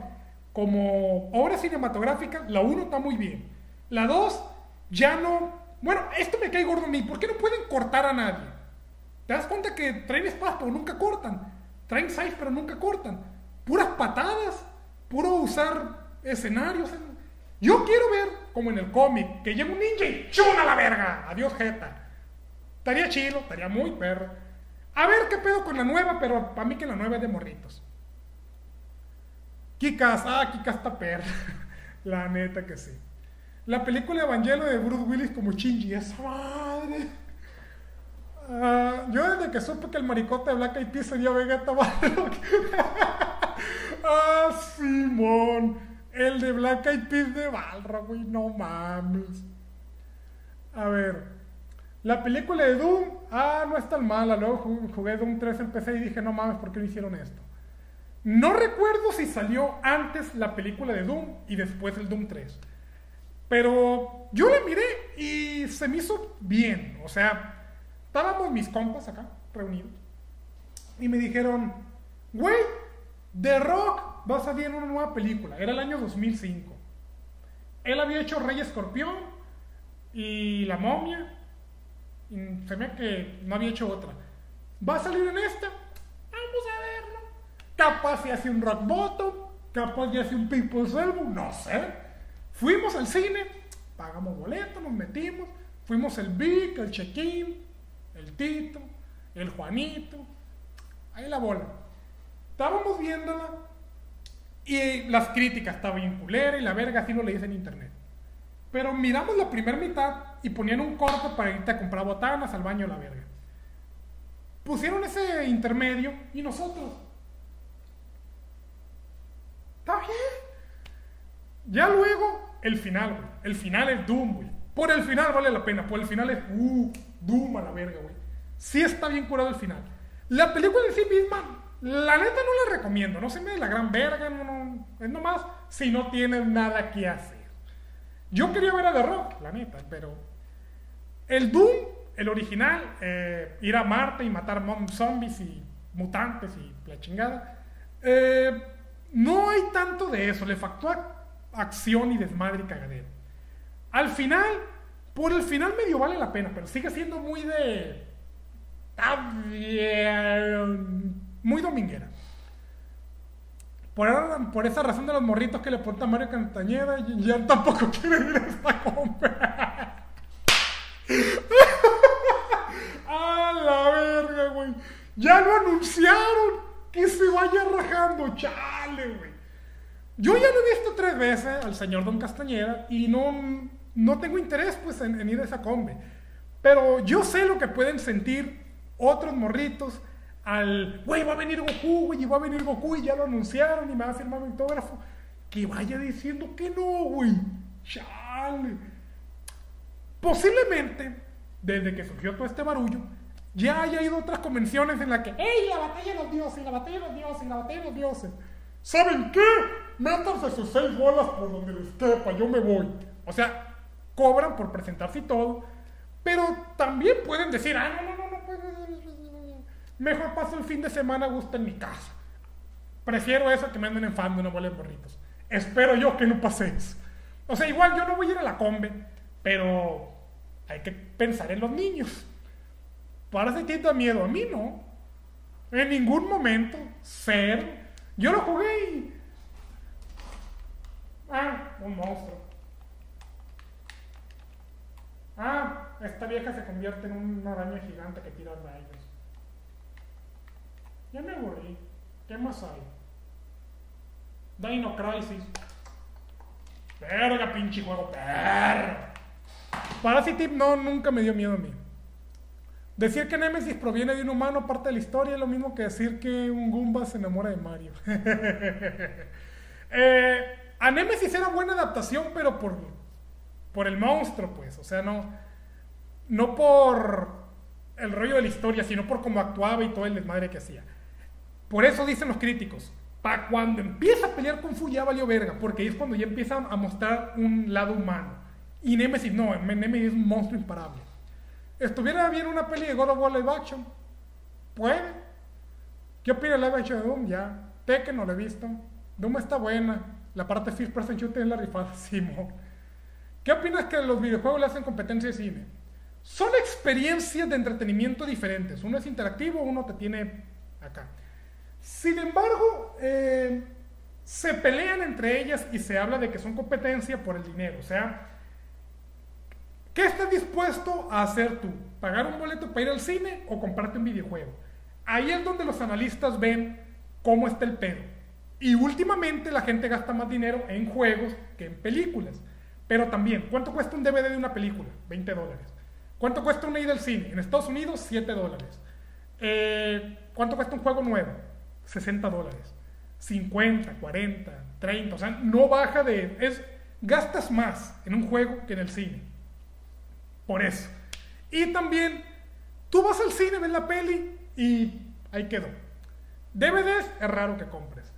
como obra cinematográfica, la 1 está muy bien. La 2 ya no... Bueno, esto me cae gordo a mí. ¿Por qué no pueden cortar a nadie? ¿Te das cuenta que traen espadas pero nunca cortan? Traen size pero nunca cortan. Puras patadas, puro usar escenarios. Yo quiero ver, como en el cómic, que llega un ninja y chuna la verga. Adiós, jeta. Estaría chido, estaría muy perro. A ver qué pedo con la nueva, pero para mí que la nueva es de morritos. Kikas, ah, Kikas está perra. La neta que sí. La película Evangelio de Bruce Willis como Shinji, esa madre. Ah, yo desde que supe que el maricote de Black Eyed Peas sería Vegeta Balrog. ah, Simón. El de Black Eyed Peas de Balrog, güey. No mames. A ver. La película de Doom. Ah, no es tan mala. Luego jugué Doom 3 en PC y dije, no mames, ¿por qué no hicieron esto? No recuerdo si salió antes la película de Doom y después el Doom 3. Pero yo la miré y se me hizo bien. O sea, Estábamos mis compas acá, reunidos. Y me dijeron, güey, The Rock va a salir en una nueva película. Era el año 2005. Él había hecho Rey Escorpión y La Momia. Y se ve que no había hecho otra. ¿Va a salir en esta? Vamos a verlo. Capaz si hace un rock bottom, capaz si hace un people's album, no sé. Fuimos al cine, pagamos boleto, nos metimos, fuimos el Vic, el check-in, el Tito, el Juanito, ahí la bola. Estábamos viéndola y las críticas estaban bien culera y la verga así lo leí en internet. Pero miramos la primera mitad y ponían un corto para irte a comprar botanas al baño la verga. Pusieron ese intermedio y nosotros. Está bien. Ya luego, el final, güey. El final es Doom, güey. Por el final vale la pena. Por el final es, uh, Doom a la verga, güey. Sí está bien curado el final. La película en sí misma, la neta no la recomiendo. No se me dé la gran verga, no, no, es nomás si no tienes nada que hacer. Yo quería ver a The Rock, la neta, pero el Doom, el original, eh, ir a Marte y matar zombies y mutantes y la chingada, eh, no hay tanto de eso. Le factúa acción y desmadre y cagadero. Al final, por el final medio vale la pena, pero sigue siendo muy de... Muy dominguera. Por, por esa razón de los morritos que le ponen a Mario Cantañeda, ya tampoco quiere ir a esta compra. ¡A la verga, güey! ¡Ya lo anunciaron! ¡Que se vaya rajando! ¡Chale, güey! Yo ya lo he visto tres veces al señor Don Castañeda y no, no tengo interés pues en, ir a esa combe. Pero yo sé lo que pueden sentir otros morritos al, güey, va a venir Goku, güey, y va a venir Goku y ya lo anunciaron y me va a firmar un autógrafo. Que vaya diciendo que no, güey. Chale. Posiblemente, desde que surgió todo este barullo, ya haya ido otras convenciones en las que, ¡Ey, la batalla de los dioses! ¡La batalla de los dioses! ¡La batalla de los dioses! ¿Saben qué? Métanse sus seis bolas por donde les quepa, yo me voy. O sea, cobran por presentarse y todo, pero también pueden decir, ah, no, no, no, no, mejor paso el fin de semana a gusto en mi casa. Prefiero eso que me anden en fan de una bola de borritos. Espero yo que no pase. O sea, igual yo no voy a ir a la combe, pero hay que pensar en los niños. Para da miedo, a mí no. En ningún momento, ser. Yo lo jugué y. Ah, un monstruo. Ah, esta vieja se convierte en una araña gigante que tira rayos. Ya me aburrí. ¿Qué más hay? Dino Crisis. Verga, pinche juego, perro. Parasite no, nunca me dio miedo a mí. Decir que Nemesis proviene de un humano parte de la historia es lo mismo que decir que un Goomba se enamora de Mario. eh, a Nemesis era buena adaptación, pero por por el monstruo, pues. O sea, no, no por el rollo de la historia, sino por cómo actuaba y todo el desmadre que hacía. Por eso dicen los críticos, para cuando empieza a pelear con Fu ya valió verga, porque es cuando ya empiezan a mostrar un lado humano. Y Nemesis no, Nemesis es un monstruo imparable. ¿Estuviera bien una peli de God of War live action? Puede. ¿Qué opina live action de Doom? Ya. Tekken no lo he visto. Doom está buena. La parte first person shooter es la rifada. Simón. ¿Qué opinas que los videojuegos le hacen competencia de cine? Son experiencias de entretenimiento diferentes. Uno es interactivo, uno te tiene acá. Sin embargo, eh, se pelean entre ellas y se habla de que son competencia por el dinero. O sea, ¿qué estás dispuesto a hacer tú? ¿Pagar un boleto para ir al cine o comprarte un videojuego? Ahí es donde los analistas ven cómo está el pedo. Y últimamente la gente gasta más dinero en juegos que en películas. Pero también, ¿cuánto cuesta un DVD de una película? 20 dólares. ¿Cuánto cuesta una ida al cine? En Estados Unidos, 7 dólares. Eh, ¿Cuánto cuesta un juego nuevo? 60 dólares. 50, 40, 30. O sea, no baja de... Es, gastas más en un juego que en el cine. Por eso. Y también, tú vas al cine, ves la peli y ahí quedó. DVDs es raro que compres.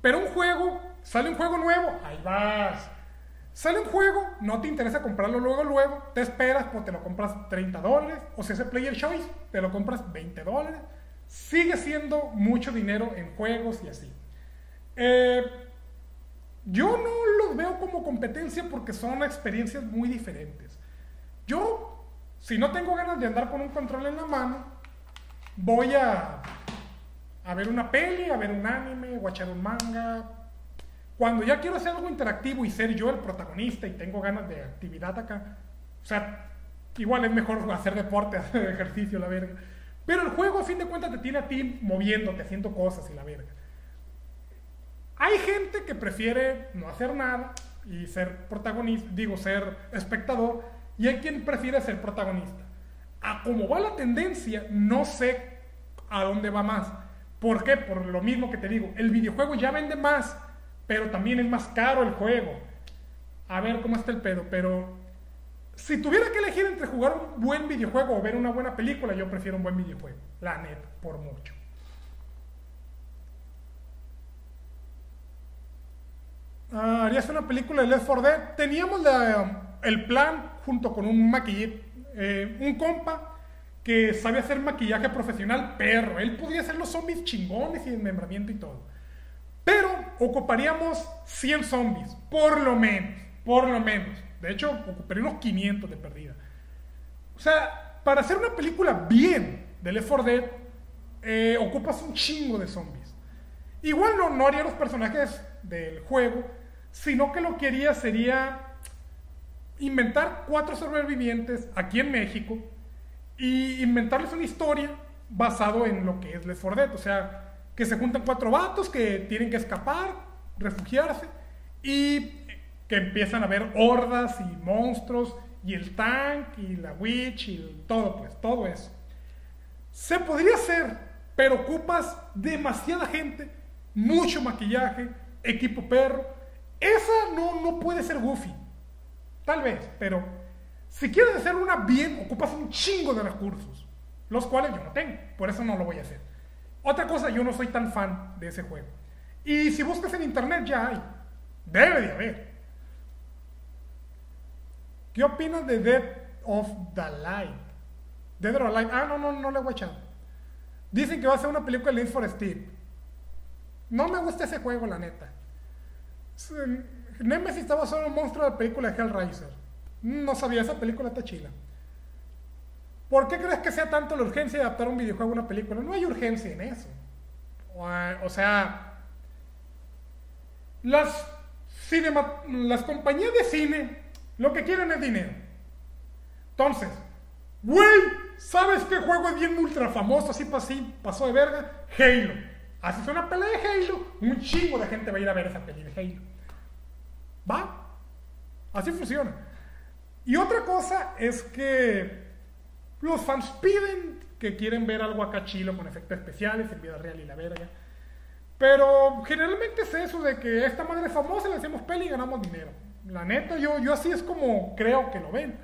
Pero un juego, sale un juego nuevo, ahí vas. Sale un juego, no te interesa comprarlo luego, luego, te esperas, pues te lo compras 30 dólares, o si es el Player Choice, te lo compras 20 dólares. Sigue siendo mucho dinero en juegos y así. Eh, yo no los veo como competencia porque son experiencias muy diferentes. Yo, si no tengo ganas de andar con un control en la mano, voy a, a ver una peli, a ver un anime, o a echar un manga. Cuando ya quiero hacer algo interactivo y ser yo el protagonista y tengo ganas de actividad acá, o sea, igual es mejor hacer deporte, hacer ejercicio, la verga. Pero el juego a fin de cuentas te tiene a ti moviéndote, haciendo cosas y la verga. Hay gente que prefiere no hacer nada y ser protagonista, digo, ser espectador, y hay quien prefiere ser protagonista. A cómo va la tendencia, no sé a dónde va más. ¿Por qué? Por lo mismo que te digo, el videojuego ya vende más, pero también es más caro el juego. A ver cómo está el pedo, pero si tuviera que elegir entre jugar un buen videojuego o ver una buena película, yo prefiero un buen videojuego, la neta, por mucho. Ah, harías una película de Left 4 Dead. Teníamos el plan junto con un maquillista, eh, un compa que sabe hacer maquillaje profesional perro. Él podría hacer los zombies chingones y desmembramiento y todo. Pero ocuparíamos 100 zombies, por lo menos, por lo menos. De hecho, ocuparía unos 500 de perdida. O sea, para hacer una película bien de Left 4 Dead, eh, ocupas un chingo de zombies. Igual no, no haría los personajes del juego, sino que lo que haría sería inventar cuatro sobrevivientes aquí en México y inventarles una historia basado en lo que es 4 Dead. O sea, que se juntan cuatro vatos que tienen que escapar, refugiarse y que empiezan a ver hordas y monstruos y el tank y la witch y todo, pues, todo eso. Se podría hacer, pero ocupas demasiada gente, mucho maquillaje, equipo perro. Esa no, no puede ser Goofy. Tal vez, pero si quieres hacer una bien, ocupas un chingo de recursos, los cuales yo no tengo, por eso no lo voy a hacer. Otra cosa, yo no soy tan fan de ese juego. Y si buscas en internet ya hay, debe de haber. ¿Qué opinas de Dead of the Light? Dead or Alive. Ah, no, no, no le voy a echar. Dicen que va a ser una película de Need for Steve. No me gusta ese juego, la neta. Nemesis estaba solo un monstruo de la película de Hellraiser. No sabía, esa película está chila. ¿Por qué crees que sea tanto la urgencia de adaptar un videojuego a una película? No hay urgencia en eso. O, sea, las, las compañías de cine lo que quieren es dinero. Entonces, güey, ¿sabes qué juego es bien ultra famoso? Así, pasó de verga. Halo. Haces una pelea de Halo, un chingo de gente va a ir a ver esa pelea de Halo. ¿Va? Así funciona. Y otra cosa es que los fans piden que quieren ver algo acá chilo con efectos especiales en vida real y la verga. Pero generalmente es eso de que esta madre es famosa, le hacemos peli y ganamos dinero. La neta, yo, yo así es como creo que lo ven.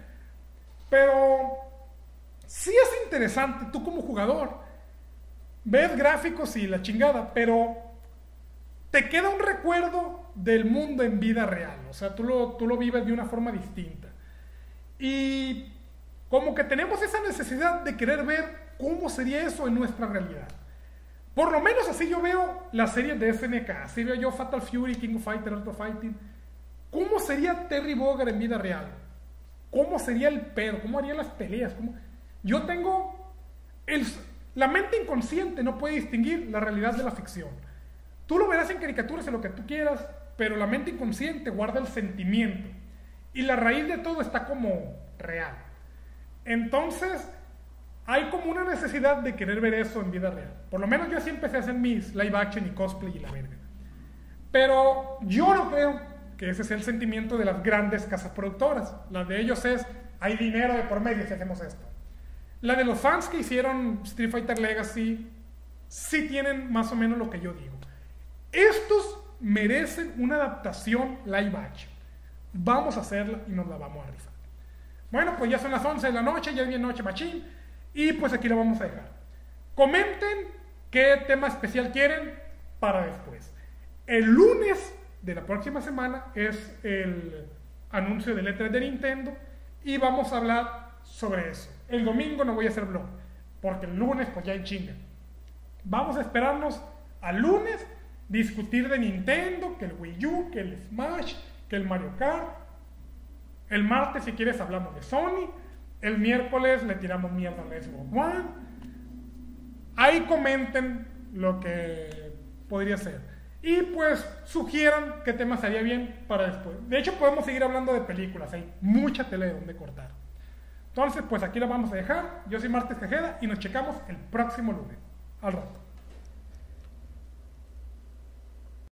Pero sí es interesante, tú como jugador, ves gráficos y la chingada, pero te queda un recuerdo del mundo en vida real. O sea, tú lo, tú lo vives de una forma distinta. Y como que tenemos esa necesidad de querer ver cómo sería eso en nuestra realidad. Por lo menos así yo veo las series de SNK. Así veo yo Fatal Fury, King of Fighters, Art of Fighting. ¿Cómo sería Terry Bogard en vida real? ¿Cómo sería el pedo? ¿Cómo haría las peleas? Yo tengo... El... La mente inconsciente no puede distinguir la realidad de la ficción. Tú lo verás en caricaturas, en lo que tú quieras, pero la mente inconsciente guarda el sentimiento. Y la raíz de todo está como real. Entonces, hay como una necesidad de querer ver eso en vida real. Por lo menos yo así empecé a hacer mis live action y cosplay y la verga. Pero yo no creo que ese es el sentimiento de las grandes casas productoras. La de ellos es hay dinero de por medio si hacemos esto. La de los fans que hicieron Street Fighter Legacy sí tienen más o menos lo que yo digo. Estos merecen una adaptación live action. Vamos a hacerla y nos la vamos a rifar. Bueno, pues ya son las 11 de la noche, ya es bien noche machín. Y pues aquí lo vamos a dejar. Comenten qué tema especial quieren para después. El lunes de la próxima semana es el anuncio de letras de Nintendo y vamos a hablar sobre eso. El domingo no voy a hacer blog, porque el lunes pues ya hay chinga. Vamos a esperarnos al lunes, discutir de Nintendo, que el Wii U, que el Smash, que el Mario Kart. El martes, si quieres, hablamos de Sony. El miércoles le tiramos mierda a Xbox One. Ahí comenten lo que podría ser. Y pues sugieran qué tema sería bien para después. De hecho, podemos seguir hablando de películas. Hay mucha tele de donde cortar. Entonces, pues aquí la vamos a dejar. Yo soy Martes Tejeda y nos checamos el próximo lunes. Al rato.